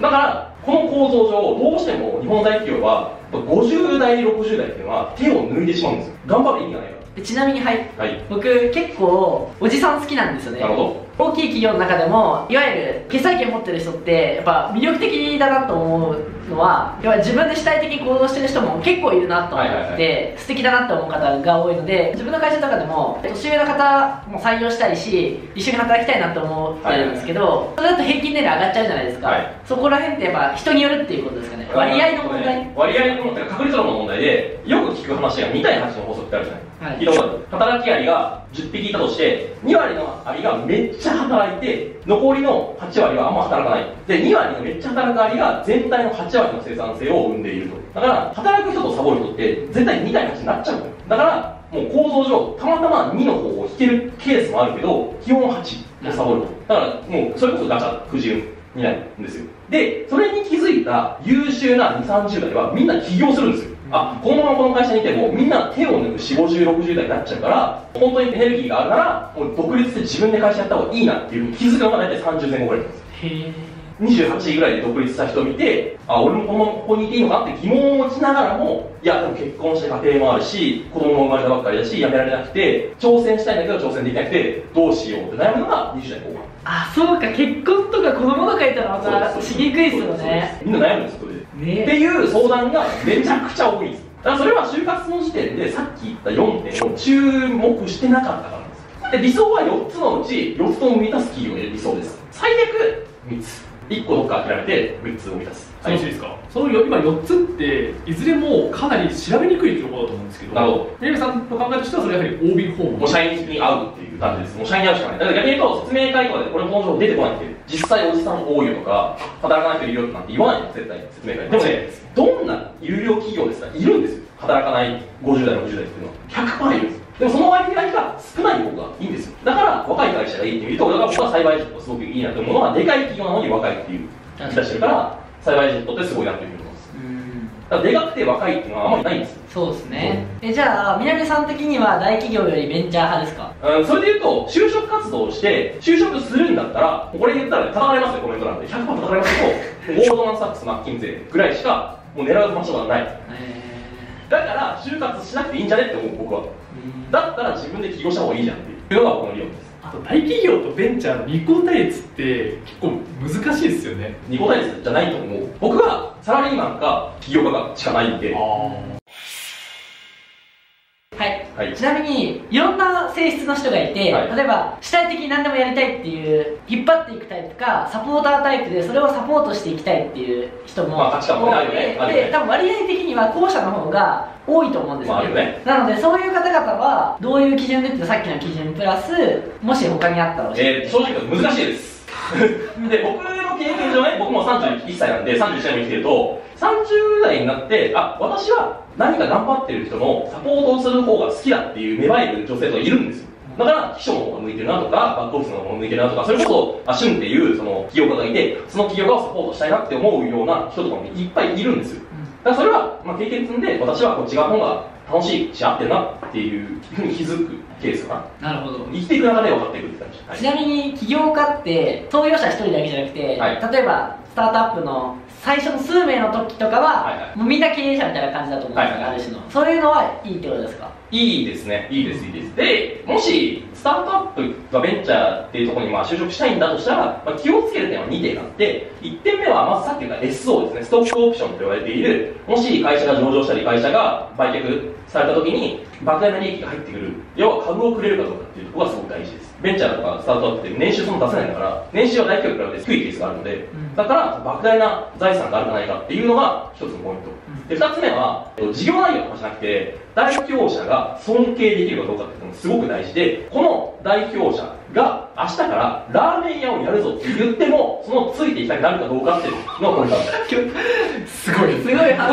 だからこの構造上どうしても日本大企業は50代60代っていうのは手を抜いてしまうんですよ。頑張る意味がないちなみにはい。らはい。僕結構おじさん好きなんですよね。なるほ大きい企業の中でもいわゆる決済権持ってる人ってやっぱ魅力的だなと思うのは要は自分で主体的に行動してる人も結構いるなと思って、はいはい素敵だなって思う方が多いので自分の会社とかでも年上の方も採用したいし一緒に働きたいなと思ってるんですけど、それだと平均年齢上がっちゃうじゃないですか、はい。そこら辺ってやっぱ人によるっていうことですかね。ど割合の問題、割合の問題確率論の問題でよく聞く話が2対8の法則ってあるじゃないはい。聞い働きアリが10匹いたとして2割のアリがめっちゃ働いて残りの8割はあんま働かない。で2割のめっちゃ働くアリが全体の8割の生産性を生んでいると。だから働く人とサボる人って絶対2対8になっちゃうだからもう構造上たまたま2の方を引けるケースもあるけど基本は8をサボると。だからもうそれこそガチャくじ運になるんですよ。でそれに気づいた優秀な2 3 0代はみんな起業するんですよ。あこのままこの会社にいてもみんな手を抜く4 5 0 60代になっちゃうから本当にエネルギーがあるならもう独立して自分で会社やった方がいいなっていう気づくのが大体30前後ぐらいなんです。へえ28位ぐらいで独立した人を見てあ俺もこのここにいていいのかって疑問を持ちながらもいやでも結婚して家庭もあるし子供も生まれたばっかりだし辞められなくて挑戦したいんだけど挑戦できなくてどうしようって悩むのが20代後半。あそうか結婚とか子供とかいたらまたしにくいですよね。みんな悩むんですそれでね。っていう相談がめちゃくちゃ多いんです。だからそれは就活の時点でさっき言った4点を注目してなかったからです。よで理想は4つのうち4つとも満たす企業が理想です。最悪3つ1個どっか諦めて3つを満たすよろしいですか？その今4つっていずれもかなり調べにくい情報だと思うんですけどなるほど南さんの考えとしてはそれはやはり OB 訪問もう社員に会うっていう感じです。もう社員に会うしかない。だから逆に言うと、説明会とかでこれこの情報出てこないっていう。実際おじさん多いよとか、働かない人いるよなんて言わないよ、絶対に説明会で。でもね、どんな有料企業ですか？いるんですよ。働かない50代、60代っていうのは。100%いるんですよ。でもその割合が少ない方がいいんですよ。だから若い会社がいいっていうと、だから僕は栽培人とすごくいいなと思うのは、でかい企業なのに若いっていう言い出してるから、栽培人とってすごいなというふうに思います。うんだからでかくて若いっていうのはあんまりないんですよ。そうですねえじゃあ南さん的には大企業よりベンチャー派ですか？うん、それで言うと、就職活動をして、就職するんだったら、これ言ったら叩かれますよ、コメントなんで。100%叩かれますけど、ゴールドマン・サックス、マッキンゼーぐらいしか、もう狙う場所がない。だから、就活しなくていいんじゃねって思う、僕は。だったら自分で起業した方がいいじゃんっていうのが僕の理論です。あと大企業とベンチャーの二項対立って結構難しいですよね二個対立じゃないと思う。僕はサラリーマンか起業家かしかないんで、はい。ちなみにいろんな性質の人がいて、はい。例えば主体的に何でもやりたいっていう引っ張っていくタイプかサポータータイプでそれをサポートしていきたいっていう人もまあ価値観もね。あねね。で多分割合的には後者の方が多いと思うんですよ,、まああるよね。なのでそういう方々はどういう基準でってさっきの基準プラスもし他にあったら教えて。えー、正直難しいです。[laughs] で僕の経験上ね僕も31歳なんで31歳も生きてると30代になってあ私は何か頑張ってる人のサポートをする方が好きだっていう芽生える女性とかいるんですよ。だから秘書の方が向いてるなとかバックオフィスの方が向いてるなとかそれこそあ旬っていうその起業家がいてその起業家をサポートしたいなって思うような人とかもいっぱいいるんですよ。だからそれは、まあ、経験積んで私はこっち側の方が楽しいし合ってるなっていうふうに気づくケースかな。なるほど。生きていく中で分かっていくって感じ、はい。ちなみに起業家って創業者一人だけじゃなくて、はい。例えばスタートアップの最初の数名の時とかは、はいはい。もうみんな経営者みたいな感じだと思うんですよ、はいはい。ある種の。そういうのはいいってことですか？いいですね、いいです、いいです。で、もし、スタートアップがベンチャーっていうところにまあ就職したいんだとしたら、まあ、気をつける点は2点あって、1点目は、まずさっき言った SO ですね、ストックオプションと言われている、もし会社が上場したり、会社が売却された時に、莫大な利益が入ってくる、要は株をくれるかどうかっていうところがすごく大事です。ベンチャーとかスタートアップって年収そんな出せないから、年収は大企業に比べて低いケースがあるので、だから莫大な財産があるかないかっていうのが一つのポイント。で、二つ目は、えっと事業内容とかじゃなくて、代表者が尊敬できるかどうかっていうのもすごく大事で、この代表者が明日からラーメン屋をやるぞって言っても、そのついていきたくなるかどうかっていうのがポイントなんです。すごい。すごいだか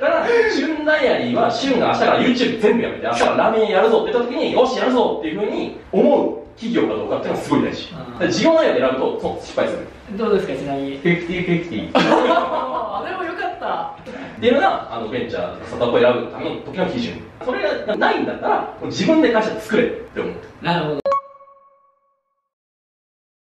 ら、旬ダイアリーは、旬が明日から YouTube 全部やめて、明日からラーメン屋やるぞって言った時に、よし、やるぞっていうふうに思う企業かどうかっていうのがすごい大事。事業内容で選ぶと、そう失敗する。どうですかちなみにフェクティフェクティ。[laughs] あでもったっていうのがあのベンチャースタートアップを選ぶための時の基準。それがないんだったら自分で会社作れって思う。なるほど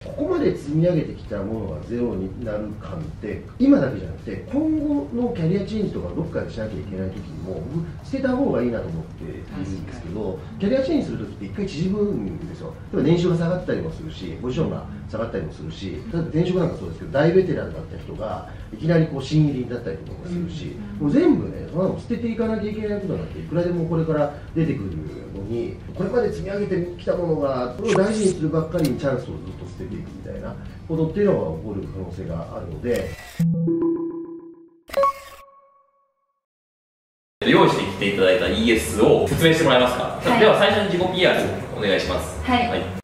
ここまで積み上げてきたものがゼロになる感って今だけじゃなくて今後のキャリアチェンジとかどっかでしなきゃいけない時にも僕捨てた方がいいなと思っているん。ですけどキャリアチェンジする時って一回縮むんですよ。例えば年収が下がったりもするしポジションが下がったりもするし例えば前職なんかそうですけど大ベテランだった人がいきなりこう新入りだったりとかもするし、もう全部ねそんなの捨てていかなきゃいけないことなんていくらでもこれから出てくるのにこれまで積み上げてきたものがそれを大事にするばっかりにチャンスをずっと捨てていくみたいなことっていうのが起こる可能性があるので。用意してきていただいた ES を説明してもらえますか、はい。では最初に自己 PR お願いします。はい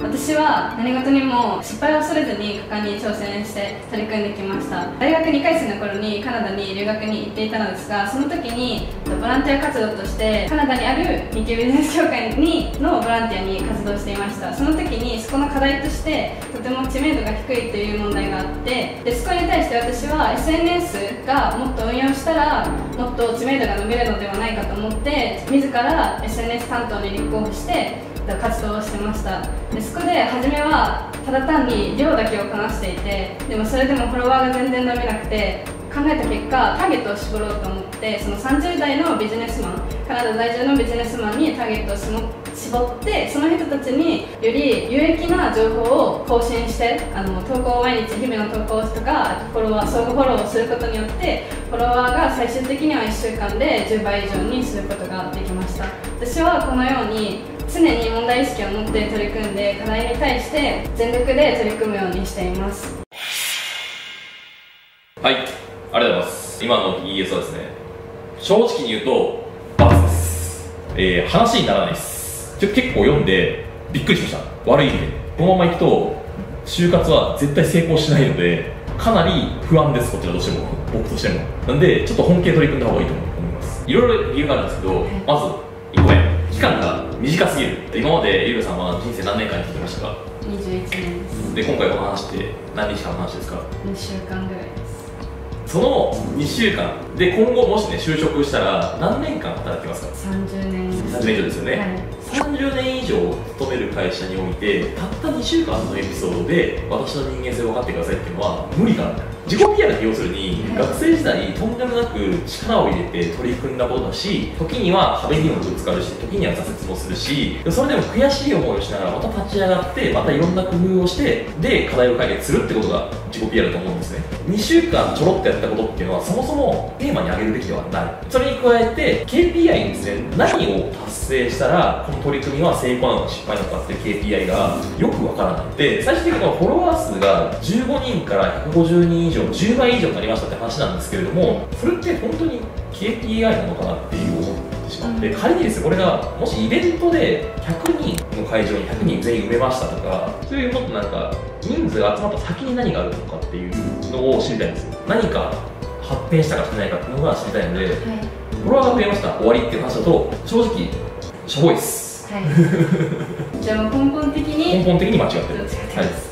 私は何事にも失敗を恐れずに果敢に挑戦して取り組んできました。大学2回生の頃にカナダに留学に行っていたのですがその時にボランティア活動としてカナダにある日系ビジネス協会にのボランティアに活動していました。その時にそこの課題としてとても知名度が低いという問題があってでそこに対して私は SNS がもっと運用したらもっと知名度が伸びるのではないかと思って自ら SNS 担当に立候補して活動をしてました。でそこで初めはただ単に量だけをこなしていてでもそれでもフォロワーが全然伸びなくて考えた結果ターゲットを絞ろうと思ってその30代のビジネスマンカナダ在住のビジネスマンにターゲットを絞ってその人たちにより有益な情報を更新してあの投稿を毎日日々の投稿とかフォロワー相互フォローをすることによってフォロワーが最終的には1週間で10倍以上にすることができました。私はこのように常に問題意識を持って取り組んで課題に対して全力で取り組むようにしています。はいありがとうございます。今の ES はですね正直に言うと×です、えー、話にならないです。ちょ結構読んでびっくりしました。悪い意味で。このままいくと就活は絶対成功しないのでかなり不安です。こちらとしても。僕としても。なんでちょっと本気で取り組んだ方がいいと思います。いろいろ理由があるんですけどまず1個目。期間が短すぎる。今までゆうさんは人生何年間生きてましたか？21年です。で今回この話って何日間の話ですか？2週間ぐらいです。その2週間。で今後もしね就職したら何年間働きますか？30年。30年以上ですよね、はい。30年以上勤める会社においてたった2週間のエピソードで私の人間性を分かってくださいっていうのは無理なんだよ自己 PR って要するに学生時代とんでもなく力を入れて取り組んだことだし時には壁にもぶつかるし時には挫折もするしそれでも悔しい思いをしながらまた立ち上がってまたいろんな工夫をしてで課題を解決するってことが自己 PR だと思うんですね。2週間ちょろっとやったことっていうのはそもそもテーマに挙げるべきではない。それに加えて KPI にですね。何を達成したらこの取り組みは成功なのか失敗なのかっていう KPI がよくわからない。で最終的にこのフォロワー数が15人から150人以上10倍以上になりましたって話なんですけれどもそれって本当に KPI なのかなっていう思ってしまって仮にですねこれがもしイベントで100人の会場に100人全員埋めましたとかそういうもっとなんか人数が集まった先に何があるのかっていうのを知りたいんですよ。何か発展したかしてないかっていうのが知りたいので、フォロワーが増えました終わりっていう話だと正直しょぼいです。はい。[laughs] じゃあ根本的に？根本的に間違ってる。はい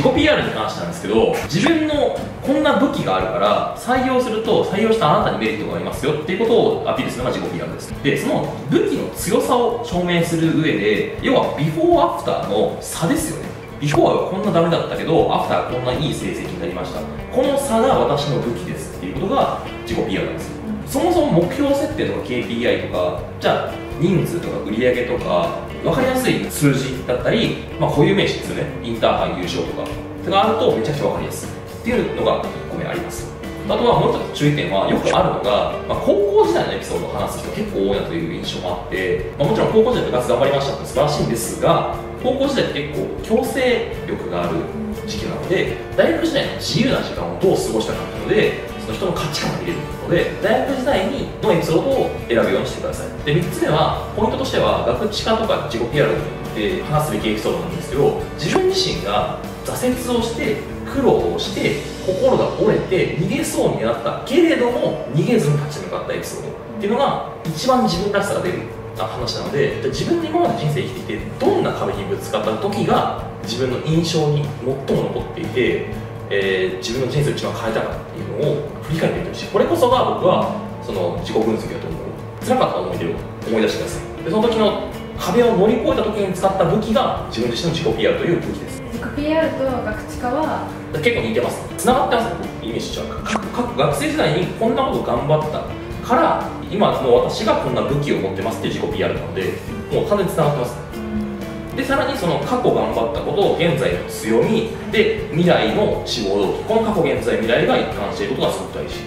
自己 PR に関してなんですけど自分のこんな武器があるから採用すると採用したあなたにメリットがありますよっていうことをアピールするのが自己 PR です。でその武器の強さを証明する上で要はビフォーアフターの差ですよね。ビフォーはこんなダメだったけどアフターはこんないい成績になりました。この差が私の武器ですっていうことが自己 PR なんです。そもそも目標設定とか KPI とかじゃあ人数とか売り上げとか分かりやすい数字だったり、まあ、固有名詞ですよね。インターハイ優勝とか。それがあるとめちゃくちゃ分かりやすい。っていうのが1個目あります。あとはもう一つ注意点はよくあるのが、まあ、高校時代のエピソードを話す人結構多いなという印象もあって、まあ、もちろん高校時代部活頑張りましたって素晴らしいんですが高校時代って結構強制力がある時期なので大学時代の自由な時間をどう過ごしたかっていうのでその人の価値観が見れる。ので大学時代にのエピソードを選ぶようにしてください。で3つ目はポイントとしては学知化とか自己 PR で話すべきエピソードなんですけど自分自身が挫折をして苦労をして心が折れて逃げそうになったけれども逃げずに立ち向かったエピソード。っていうのが一番自分らしさが出る話なので自分で今まで人生生きていてどんな壁にぶつかった時が自分の印象に最も残っていて、えー自分の人生を一番変えたかっていうのを振り返ってみてほしいこれこそが僕はその自己分析だと思う。辛かった思い出を思い出してくださいでその時の壁を乗り越えた時に使った武器が自分自身の自己 PR という武器です。自己 PR と学知化は結構似てます。繋がってます。イメージとは。各各学生時代にこんなこと頑張った。から今の私がこんな武器を持ってますっていう自己 PR なのでもう完全に繋がってますでさらにその過去頑張ったことを現在の強みで未来の志望動機。この過去現在未来が一貫していることがすごく大事。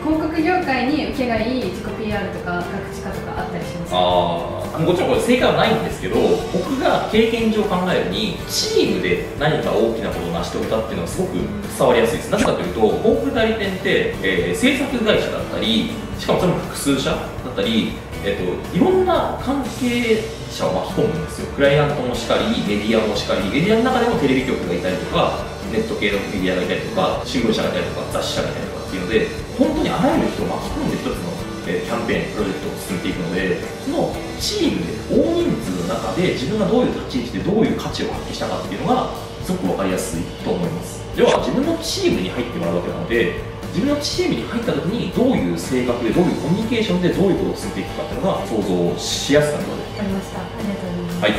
広告業界に受けがいい自己 PR とか学知化とかあったりしますか？あー。もちろんこれ正解はないんですけど僕が経験上考えるにチームで何か大きなことを成し遂げたっていうのはすごく伝わりやすいです。なぜかというと広告代理店って、えー制作会社だったりしかもそれも複数社だったり、えっといろんな関係者を巻き込むんですよクライアントもしかりメディアもしかりメディアの中でもテレビ局がいたりとかネット系のメディアがいたりとか新聞社がいたりとか雑誌社がいたりとかっていうので本当にあらゆる人を巻き込んで一つの、キャンペーンプロジェクトを進めていくのでそのチームで大人数の中で自分がどういう立ち位置でどういう価値を発揮したかっていうのがすごく分かりやすいと思います要は自分のチームに入ってもらうわけなので自分のチームに入った時にどういう性格でどういうコミュニケーションでどういうことを進めていくかっていうのが想像しやすかったので。わかりましたありがとうございますはい。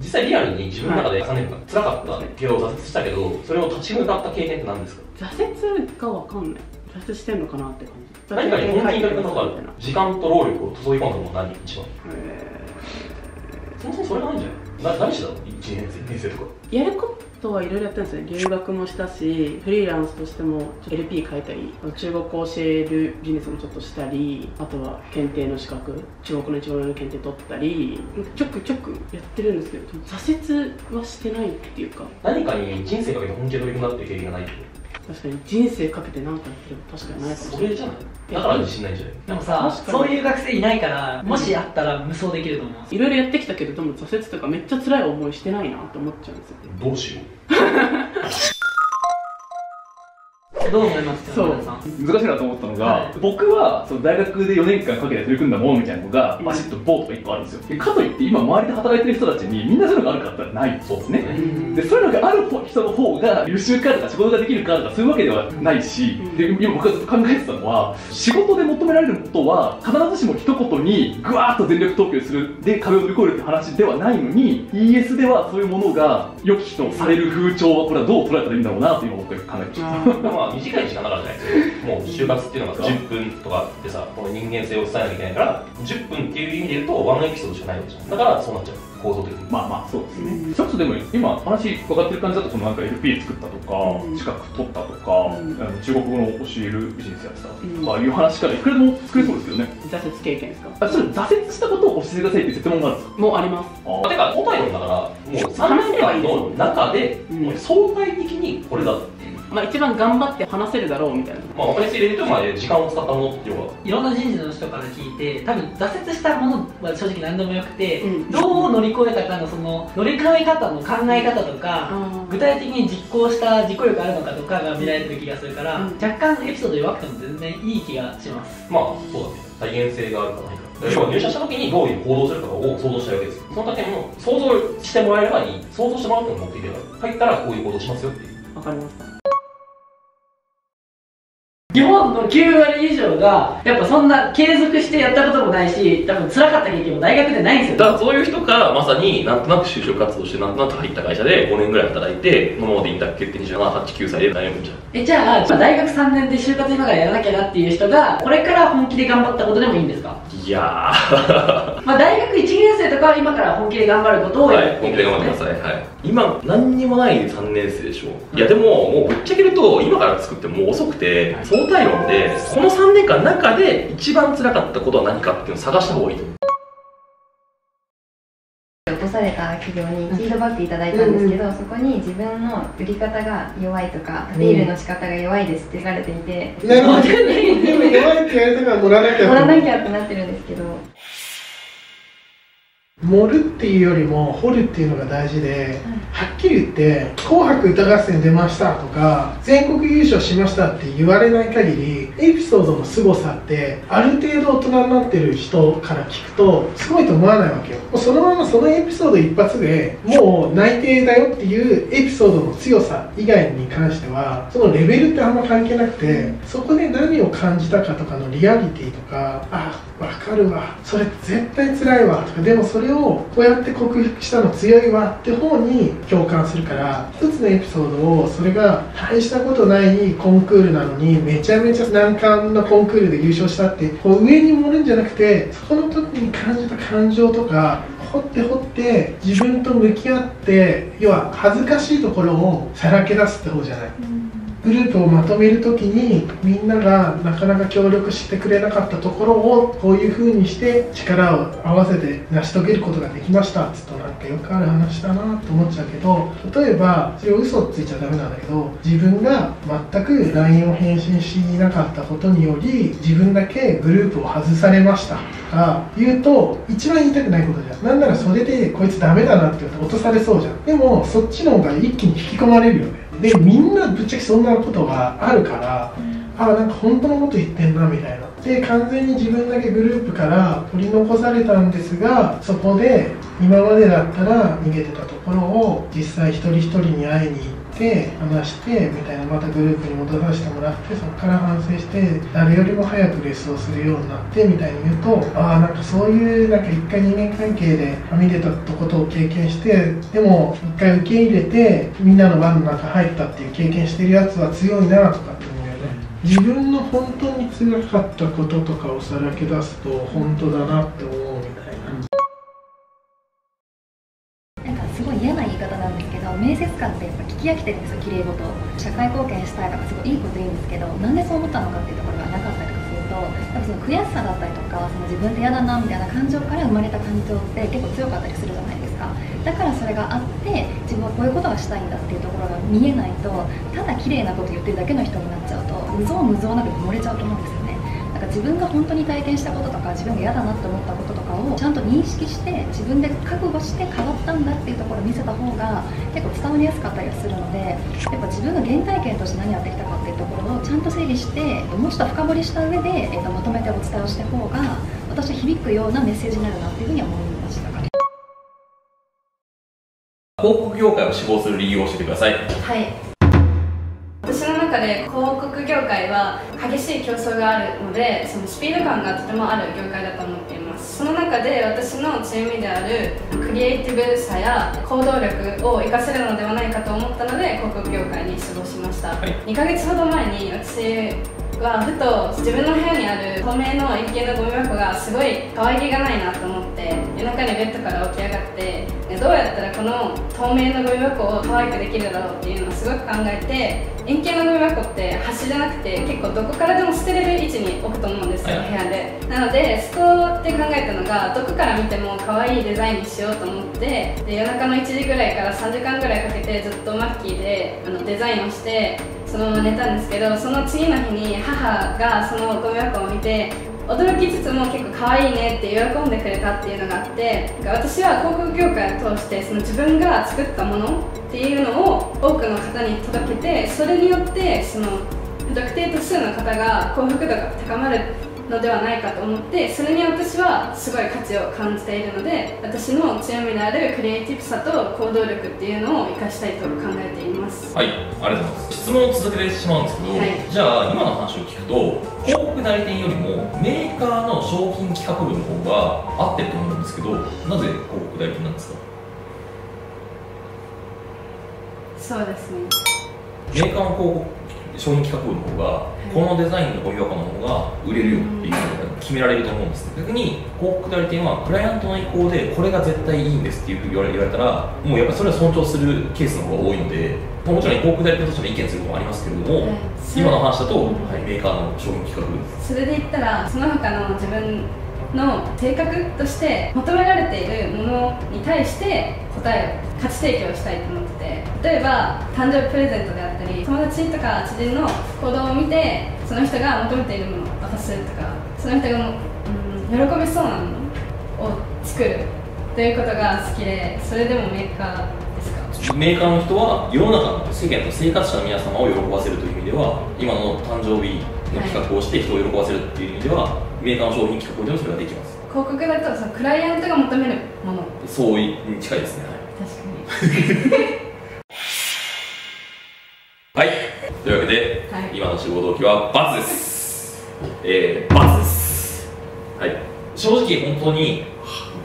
実際リアルに自分の中で3年間辛かったけど挫折したけどそれを立ち向かった経験って何ですか？挫折がわかんない挫折してんのかなって感じ。何かに本気に取り方がある時間と労力を注ぎ込んだものは何一番？そもそもそれがないんじゃない？な何してたの？1年生2年生とか。やることはいろいろやったんですよ。留学もしたしフリーランスとしても LP 書いたり中国語を教えるビジネスもちょっとしたりあとは検定の資格中国の一番上の検定取ったりちょくちょくやってるんですけど挫折はしてないっていうか。何かに人生かけて本気で取り組んだっていう経験がないって確かに人生かけて何かやってれば確かにないかもしそれじゃない？だから自信ないんじゃない？でもさそういう学生いないからもしあったら無双できると思ういろいろやってきたけどでも挫折とかめっちゃ辛い思いしてないなって思っちゃうんですよ。どうしよう？[laughs] どう思いますかそう。難しいなと思ったのが、僕はその大学で4年間かけて取り組んだものみたいなのがバシッとボーとか1個あるんですよ。でかといって今周りで働いてる人たちにみんなそういうのがあるかって言ったらないそうですね。でそういうのがある人の方が優秀かとか仕事ができるかとかそういうわけではないしで今僕がずっと考えてたのは仕事で求められることは必ずしも一言にぐわーっと全力投球するで壁を乗り越えるって話ではないのに ES ではそういうものが良きとされる風潮はこれはどう捉えたらいいんだろうなと今僕は考えてましたまあ短い時間だからじゃないですよ。もう就活っていうのが10分とかってさこの人間性を伝えなきゃいけないから10分っていう意味で言うとワンエピソードしかないわけじゃん。だからそうなっちゃう構造的に。まあまあそうですね、ちょっとでも今話伺ってる感じだとそのなんか LP 作ったとか、資格取ったとか、あの中国語の教えるビジネスやってたとかいう話からいくらでも作れそうですけどね。挫折経験ですか？あそれ挫折したことを教えてくださいって説問があるんですか？もうあります。てか答えるんだからもう3年間の中でもう相対的にこれだっていうまあ一番頑張って話せるだろうみたいな。まあ分かりやすい例で言うとまあ時間を使ったものっていうのは。いろんな人事の人から聞いて多分挫折したものは正直何でもよくて、どう乗り越えたかのその乗り越え方の考え方とか、具体的に実行した実行力あるのかとかが見られてる気がするから、若干エピソード弱くても全然いい気がします。まあそうだね。体現性があるかないか。要は入社した時にどういう行動するかを想像したいわけですよ。その時も想像してもらえればいい。想像してもらうっていうのが目的だから。入ったらこういう行動しますよっていう。わかりました日本の9割以上がやっぱそんな継続してやったこともないし多分辛かった経験も大学でないんですよ。だからそういう人がまさになんとなく就職活動してなんとなく入った会社で5年ぐらい働いてこのままでいいんだっけって2789歳で悩むんじゃん。えじゃあまあ大学3年で就活今からやらなきゃなっていう人がこれから本気で頑張ったことでもいいんですか？いやー。[laughs] まあ大学1年生とかは今から本気で頑張ることをやはい、本気で頑張ってください、はい、今何にもない3年生でしょい。やでももうぶっちゃけると今から作ってもう遅くて相対論でこの3年間の中で一番辛かったことは何かっていうのを探した方がいいと思う落とされた企業にフィードバックいただいたんですけど、そこに自分の売り方が弱いとか、アピールの仕方が弱いですって書かれていて、なるほどでも弱いって言われたから乗らなきゃ乗らなきゃってなってるんですけど、盛るっていうよりも掘るっていうのが大事で、はっきり言って「紅白歌合戦出ました」とか「全国優勝しました」って言われない限りエピソードの凄さってある程度大人になってる人から聞くとすごいと思わないわけよ。そのままそのエピソード一発でもう内定だよっていうエピソードの強さ以外に関してはそのレベルってあんま関係なくてそこで何を感じたかとかのリアリティとかあ分かるわそれ絶対辛いわとかでもそれをこうやって克服したの強いわって方に共感するから一つのエピソードをそれが大したことないコンクールなのにめちゃめちゃ難関のコンクールで優勝したってこう上に盛るんじゃなくてそこの時に感じた感情とか掘って掘って自分と向き合って要は恥ずかしいところをさらけ出すって方じゃない？グループをまとめるときにみんながなかなか協力してくれなかったところをこういう風にして力を合わせて成し遂げることができましたっつうとなんかよくある話だなと思っちゃうけど例えばそれを嘘ついちゃダメなんだけど自分が全く LINE を返信しなかったことにより自分だけグループを外されましたとか言うと一番言いたくないことじゃん。なんならそれでこいつダメだなって言うと落とされそうじゃん。でもそっちの方が一気に引き込まれるよね。でみんなぶっちゃけそんなことがあるから、あなんか本当のこと言ってんなみたいな。で完全に自分だけグループから取り残されたんですがそこで今までだったら逃げてたところを実際一人一人に会いに行って話してみたいなまたグループに戻させてもらってそこから反省して誰よりも早くレッスンをするようになってみたいに言うとああなんかそういうなんか一回人間関係ではみ出たことを経験してでも一回受け入れてみんなの輪の中入ったっていう経験してるやつは強いなとかって思うよね自分の本当に辛かったこととかをさらけ出すと本当だなって思うみたいな。なんかすごい嫌な言い方なんですけど、面接官ってやっぱり聞き飽きてるんですよ、綺麗事。社会貢献したいとか、すごいいいこと言うんですけど、なんでそう思ったのかっていうところがなかったりとかすると、やっぱその悔しさだったりとか、その自分って嫌だなみたいな感情から生まれた感情って結構強かったりするじゃないですか。だからそれがあって、自分はこういうことがしたいんだっていうところが見えないと、ただ綺麗なこと言ってるだけの人になっちゃうと、無造無造なく埋もれちゃうと思うんですよ。なんか自分が本当に体験したこととか自分が嫌だなって思ったこととかをちゃんと認識して自分で覚悟して変わったんだっていうところを見せた方が結構伝わりやすかったりはするのでやっぱ自分が原体験として何やってきたかっていうところをちゃんと整理してもうちょっと深掘りした上で、えー、とまとめてお伝えをした方が私は響くようなメッセージになるなっていうふうに思いました。かね広告業界を志望する理由を教えてください。はい私の中で広告業界は激しい競争があるのでそのスピード感がとてもある業界だと思っています。その中で私の強みであるクリエイティブさや行動力を活かせるのではないかと思ったので広告業界に志望しました、はい、2ヶ月ほど前に私はふと自分の部屋にある透明の一見のゴミ箱がすごい可愛げがないなと思って夜中にベッドから起き上がってどうやったらこの透明のゴミ箱を可愛くできるだろうっていうのをすごく考えて円形のゴミ箱って端じゃなくて結構どこからでも捨てれる位置に置くと思うんですよ、部屋で。なのでそうって考えたのがどこから見ても可愛いデザインにしようと思ってで夜中の1時ぐらいから3時間ぐらいかけてずっとマッキーであのデザインをしてそのまま寝たんですけどその次の日に母がそのゴミ箱を見て驚きつつも結構可愛いねって喜んでくれたっていうのがあって私は広告業界を通してその自分が作ったものっていうのを多くの方に届けてそれによってその特定多数の方が幸福度が高まるのではないかと思ってそれに私はすごい価値を感じているので私の強みであるクリエイティブさと行動力っていうのを生かしたいと考えています。はいありがとうございます。質問を続けてしまうんですけど、はい、じゃあ今の話を聞くと広告代理店よりもメーカーの商品企画部の方が合ってると思うんですけどなぜ広告代理店なんですか？そうですね。メーカーの広告商品企画部の方がこのデザインのご評価の方が売れるよっていうのが決められると思うんです。逆に広告代理店はクライアントの意向でこれが絶対いいんですっていうふうに言われたらもうやっぱりそれは尊重するケースの方が多いのでもちろん広告代理店としても意見することもありますけれども、はい、今の話だと、はい、メーカーの商品企画部。それで言ったらその他の自分の性格として求められているものに対して答えを価値提供したいと思って例えば誕生日プレゼントであったり友達とか知人の行動を見てその人が求めているものを渡すとかその人がも、うん、喜びそうなものを作るということが好きでそれでもメーカーメーカーの人は世の中の世間の生活者の皆様を喜ばせるという意味では今の誕生日の企画をして人を喜ばせるっていう意味では、メーカーの商品企画でもそれができます広告だとそのクライアントが求めるものそうに近いですね確かにはい、今の志望動機は×です。えー、×です。はい。正直本当に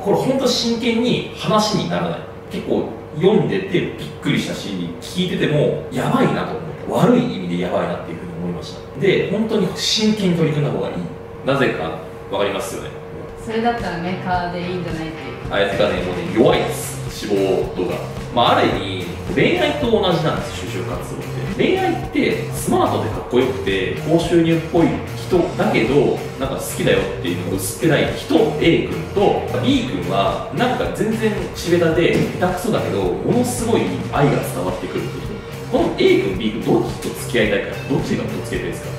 これ本当真剣に話にならない。結構読んでてびっくりしたし聞いててもやばいなと思って悪い意味でやばいなっていうふうに思いました。で本当に真剣に取り組んだ方がいい。なぜか分かりますよね。それだったらメーカーでいいんじゃないっていう。あいつがねもうね弱いです。志望度がまあある意味恋愛と同じなんです就職活動って恋愛ってスマートでかっこよくて高収入っぽい人だけどなんか好きだよっていうのが薄っぺらい人 A 君と B 君はなんか全然しべたで下手くそだけどものすごい愛が伝わってくるって人。この A 君 B 君どっちと付き合いたいかどっちがと付き合いたいですか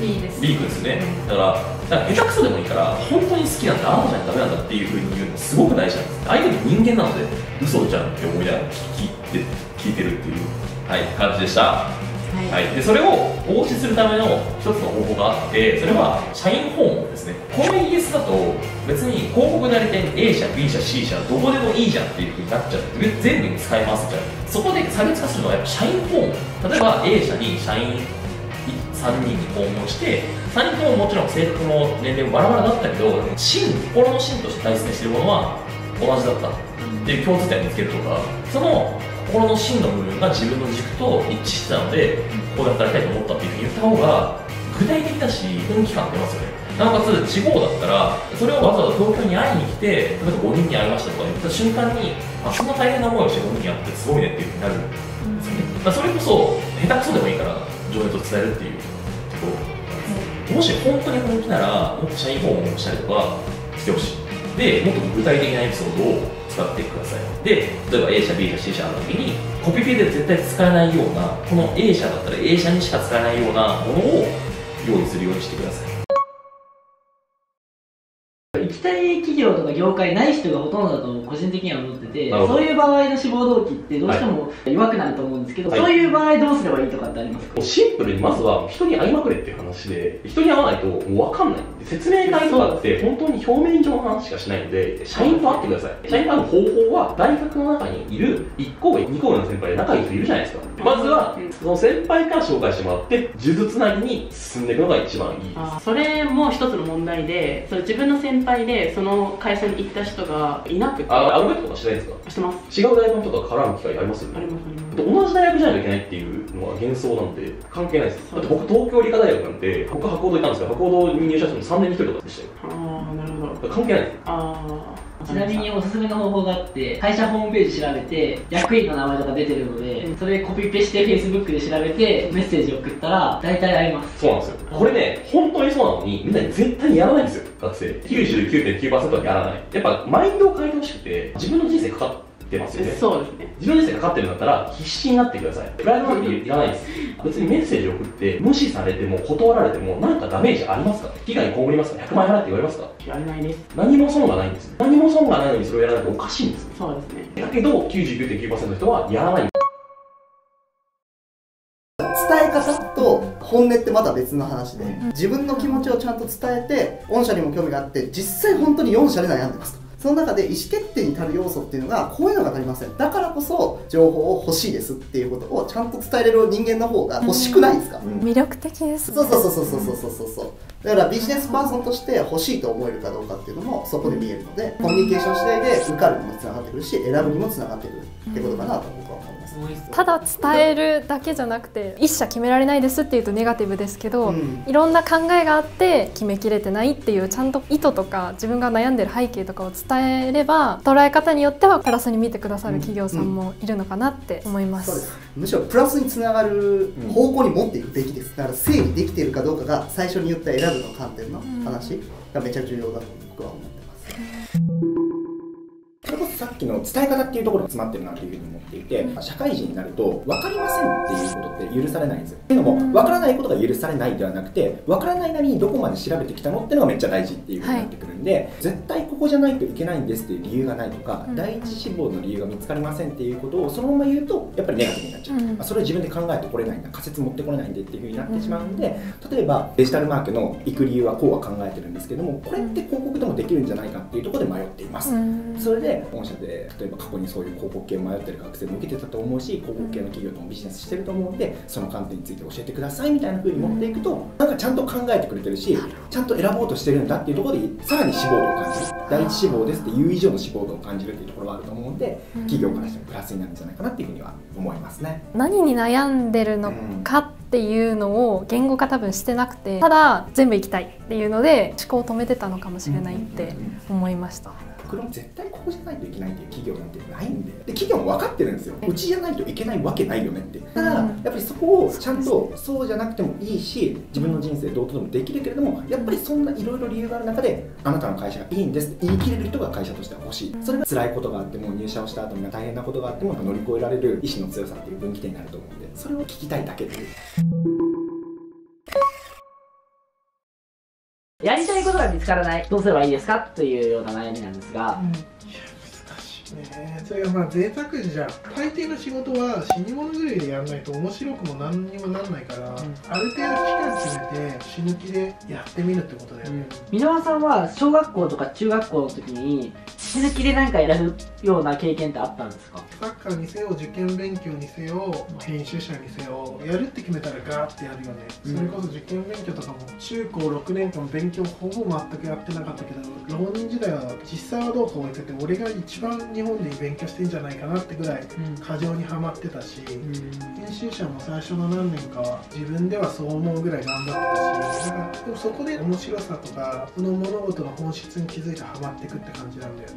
？B です。B 君ですね。だからだから下手くそでもいいから本当に好きなんだあなたじゃダメなんだっていうふうに言うのすごく大事なんです。相手も人間なので嘘じゃんって思いながら聞いて聞いてるっていう、はい、感じでした、はい。はい、でそれをお教えするための一つの方法があってそれは社員訪問ですね。この ES だと別に広告代理店 A 社 B 社 C 社どこでもいいじゃんっていうふうになっちゃって全部に使えますじゃん。そこで差別化するのはやっぱ社員訪問例えば A 社に社員3人に訪問して3人とももちろん性格も年齢もバラバラだったけど芯心の芯として大切にしてるものは同じだったっていう共通点を見つけるとかその心の芯の部分が自分の軸と一致してたのでこうやってやりたいと思ったっていうふうに言った方が具体的だし雰囲気感出ますよね。なおかつ地方だったらそれをわざわざ東京に会いに来て例えば5人に会いましたとか言った瞬間にあそんな大変な思いをして5人に会ってすごいねっていうふうになるんですよね、だそれこそ下手くそでもいいから情熱を伝えるっていうところもし本当に本気ならもっと社員訪問をしたりとかしてほしい。でもっと具体的なエピソードを使ってください。で例えば A 社 B 社 C 社ある時にコピペで絶対使えないようなこの A 社だったら A 社にしか使えないようなものを用意するようにしてください。行きたい企業とか業界ない人がほとんどだと個人的には思っててそういう場合の志望動機ってどうしても弱くなると思うんですけど、はい。そういう場合どうすればいいとかってありますか？シンプルにまずは人に会いまくれっていう話で人に会わないともう分かんない説明会とかって本当に表面上の話しかしないので社員と会ってください。社員と会う方法は大学の中にいる1個上2個上の先輩で仲いい人いるじゃないですか。まずはその先輩から紹介してもらって数珠つなぎに進んでいくのが一番いいあそれも一つの問題でそれ自分の先輩でその会社に行った人がいなくて。あアルバイトとかしてないですか？してます。違う大学とか絡む機会ありますよね。ありますあります。同じ大学じゃないといけないっていうのは幻想なんで関係ないです。だって僕東京理科大学なんて僕博報堂いたんですけど博報堂に入社しても3年に1人とかでしたよ。ああなるほど。関係ないです。あちなみにおすすめの方法があって会社ホームページ調べて役員の名前とか出てるのでそれコピペして Facebook で調べてメッセージ送ったら大体会います。そうなんですよ。これね本当にそうなのにみんな絶対にやらないんですよ学生。99.9%はやらない。やっぱマインドを変えてほしくて自分の人生かかってますよね。そうですね。自分の人生かかってるんだったら必死になってください。プライドなんていらないです。別にメッセージを送って無視されても断られても何かダメージありますか？被害に被りますか？100万円払って言われますか？やれないです。何も損がないんです何も損がないのにそれをやらないとおかしいんですよ。そうですね。だけど99.9%の人はやらない。伝え方と本音ってまた別の話で、自分の気持ちをちゃんと伝えて御社にも興味があって実際本当に4社で悩んでます。とその中で意思決定に足る要素っていうのがこういうのが足りません。だからこそ情報を欲しいですっていうことをちゃんと伝えれる人間の方が欲しくないですか、魅力的です、そうそうそうそうそうそうそうそうだからビジネスパーソンとして欲しいと思えるかどうかっていうのもそこで見えるのでコミュニケーション次第で受かるにもつながってくるし選ぶにもつながってくるってことかなと僕は思いますただ伝えるだけじゃなくて一社決められないですっていうとネガティブですけど、いろんな考えがあって決めきれてないっていうちゃんと意図とか自分が悩んでる背景とかを伝えれば捉え方によってはプラスに見てくださる企業さんもいるのかなって思います。そうです。むしろプラスにつながる方向に持っていくべきです。だから整理できているかどうかが最初に言った選ぶの観点の話がめちゃ重要だと僕は思ってますそれこそさっきの伝え方っていうところが詰まってるなというふうに思っていて、社会人になると分かりませんっていうことって許されないんです。よ。っていうのも分からないことが許されないではなくて分からないなりにどこまで調べてきたのっていうのがめっちゃ大事っていうふうになってくるんで、絶対ここじゃないといけないんですっていう理由がないとか、第一志望の理由が見つかりませんっていうことをそのまま言うとやっぱりネガティブになっちゃう、うん。まあそれを自分で考えてこれないんだ仮説持ってこれないんでっていうふうになってしまうんで例えばデジタルマーケの行く理由はこうは考えてるんですけどもこれって広告でもできるんじゃないかっていうところで迷っています、うん。それで御社で例えば過去にそういう広告系を迷ってる学生も受けてたと思うし広告系の企業ともビジネスしてると思うんでその観点について教えてくださいみたいな風に持っていくとなんかちゃんと考えてくれてるしちゃんと選ぼうとしてるんだっていうところでさらに志望度を感じる。第一志望ですっていう以上の志望度を感じるっていうところがあると思うんで企業からしてもプラスになるんじゃないかなっていうふうには思いますね。何に悩んでるのかっていうのを言語化多分してなくてただ全部行きたいっていうので思考を止めてたのかもしれないって思いました。これも絶対ここじゃないといけないっていう企業なんてないんでで企業も分かってるんですよ。うちじゃないといけないわけないよねって。ただやっぱりそこをちゃんとそうじゃなくてもいいし自分の人生どうとでもできるけれどもやっぱりそんないろいろ理由がある中であなたの会社がいいんですって言い切れる人が会社としては欲しい。それが辛いことがあっても入社をした後に大変なことがあっても乗り越えられる意志の強さっていう分岐点になると思うんでそれを聞きたいだけでやりたいことが見つからないどうすればいいですか？というような悩みなんですが、ね。それがまあ贅沢じゃん。大抵の仕事は死に物狂いでやらないと面白くも何にもなんないから、ある程度期間決めて死ぬ気でやってみるってことだよね、箕輪さんは小学校とか中学校の時に死ぬ気で何か選ぶような経験ってあったんですか？サッカーにせよ受験勉強にせよ編集者にせよやるって決めたらガーってやるよね、うん。それこそ受験勉強とかも中高6年間勉強ほぼ全くやってなかったけど浪人時代は実際はどうか置いてて俺が一番日本で勉強してんじゃないかなってぐらい過剰にはまってたし、編集者も最初の何年かは自分ではそう思うぐらい頑張ってたしだからでもそこで面白さとかその物事の本質に気づいてハマってくって感じなんだよね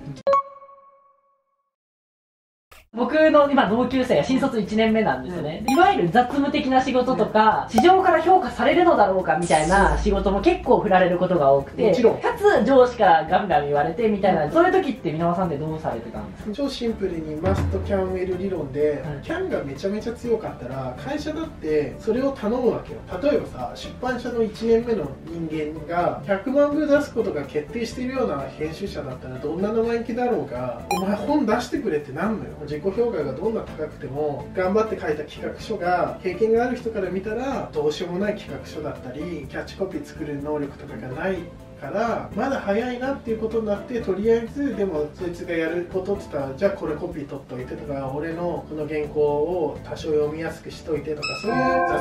僕の今同級生が新卒1年目なんですよね、いわゆる雑務的な仕事とか、市場から評価されるのだろうかみたいな仕事も結構振られることが多くてもちろん。かつ上司からガンガン言われてみたいな、そういう時って皆さんでどうされてたんですか？超シンプルにマストキャンウェル理論で、キャンがめちゃめちゃ強かったら会社だってそれを頼むわけよ。例えばさ出版社の1年目の人間が100万部出すことが決定しているような編集者だったらどんな生意気だろうがお前本出してくれってなんのよ自己評価がどんな高くても頑張って書いた企画書が経験がある人から見たらどうしようもない企画書だったりキャッチコピー作る能力とかがないからまだ早いなっていうことになってとりあえずでもそいつがやることって言ったらじゃあこれコピー取っといてとか俺のこの原稿を多少読みやすくしといてとかそういう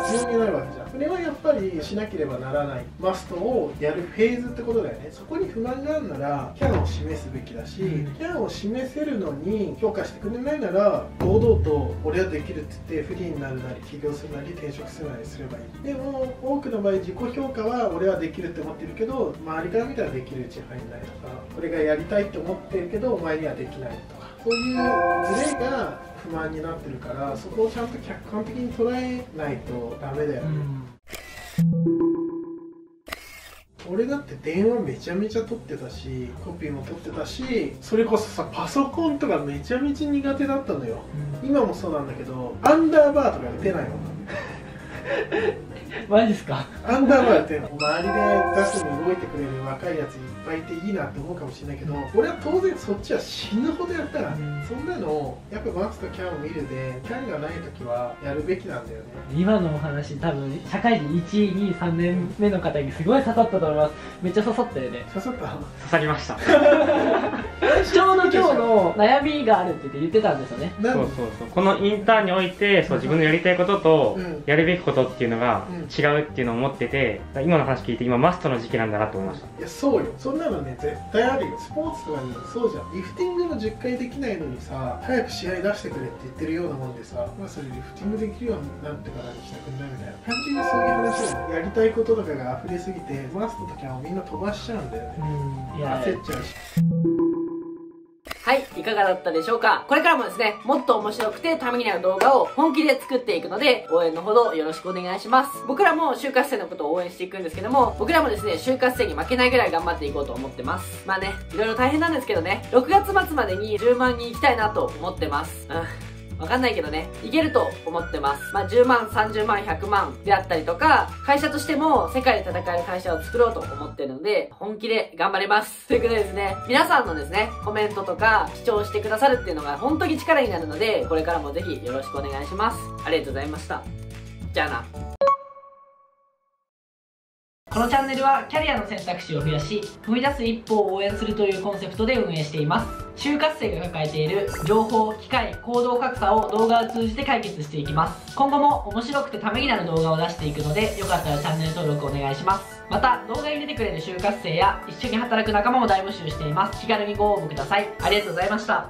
雑用になるわけじゃん。それはやっぱりしなければならない。マストをやるフェーズってことだよね。そこに不満があるならキャンを示すべきだし、キャンを示せるのに評価してくれないなら堂々と俺はできるって言ってフリーになるなり起業するなり転職するなりすればいい。でも多くの場合自己評価は俺はできるって思ってるけど周りから見たらできるうちに入んないとかこれがやりたいって思ってるけどお前にはできないとか。そういうズレが不満になってるからそこをちゃんと客観的に捉えないとダメだよね、俺だって電話めちゃめちゃ取ってたしコピーも取ってたしそれこそさパソコンとかめちゃめちゃ苦手だったのよ、今もそうなんだけどアンダーバーとか打てないもん [laughs] マジですか？アンダーバーって周りで出すに動いてくれる若いやついっぱいいていいなって思うかもしれないけど俺は当然そっちは死ぬほどやったら、そんなのやっぱマスとキャンを見るでキャンがない時はやるべきなんだよね。今のお話多分社会人123年目の方にすごい刺さったと思います。めっちゃ刺さったよね。刺さった？刺さりました [laughs] ちょうど今日の悩みがあるって言って言ってたんですよね。そうそうそう。このインターンにおいてそう自分のやりたいこととやるべきことっていうのが違うっていうのを思ってて今の話聞いて今マストの時期なんだなと思いました。いやそうよ。そんなのね絶対あるよ。スポーツとかにもそうじゃん。リフティングも10回できないのにさ早く試合出してくれって言ってるようなもんでさまあそれリフティングできるようになってからにしてくんないみたいな。単純にそういう話だよやりたいこととかが溢れすぎてマストとキャンをみんな飛ばしちゃうんだよね。いや焦っちゃうしはい、いかがだったでしょうか？これからもですね、もっと面白くてためになる動画を本気で作っていくので、応援のほどよろしくお願いします。僕らも就活生のことを応援していくんですけども、僕らもですね、就活生に負けないぐらい頑張っていこうと思ってます。まあね、いろいろ大変なんですけどね、6月末までに10万人行きたいなと思ってます。うん。わかんないけどね、いけると思ってます。まあ、10万、30万、100万であったりとか、会社としても世界で戦える会社を作ろうと思ってるので、本気で頑張ります。ということでですね、皆さんのですね、コメントとか視聴してくださるっていうのが本当に力になるので、これからもぜひよろしくお願いします。ありがとうございました。じゃあな。このチャンネルはキャリアの選択肢を増やし踏み出す一歩を応援するというコンセプトで運営しています。就活生が抱えている情報機会行動格差を動画を通じて解決していきます。今後も面白くてためになる動画を出していくのでよかったらチャンネル登録お願いします。また動画に出てくれる就活生や一緒に働く仲間も大募集しています。気軽にご応募ください。ありがとうございました。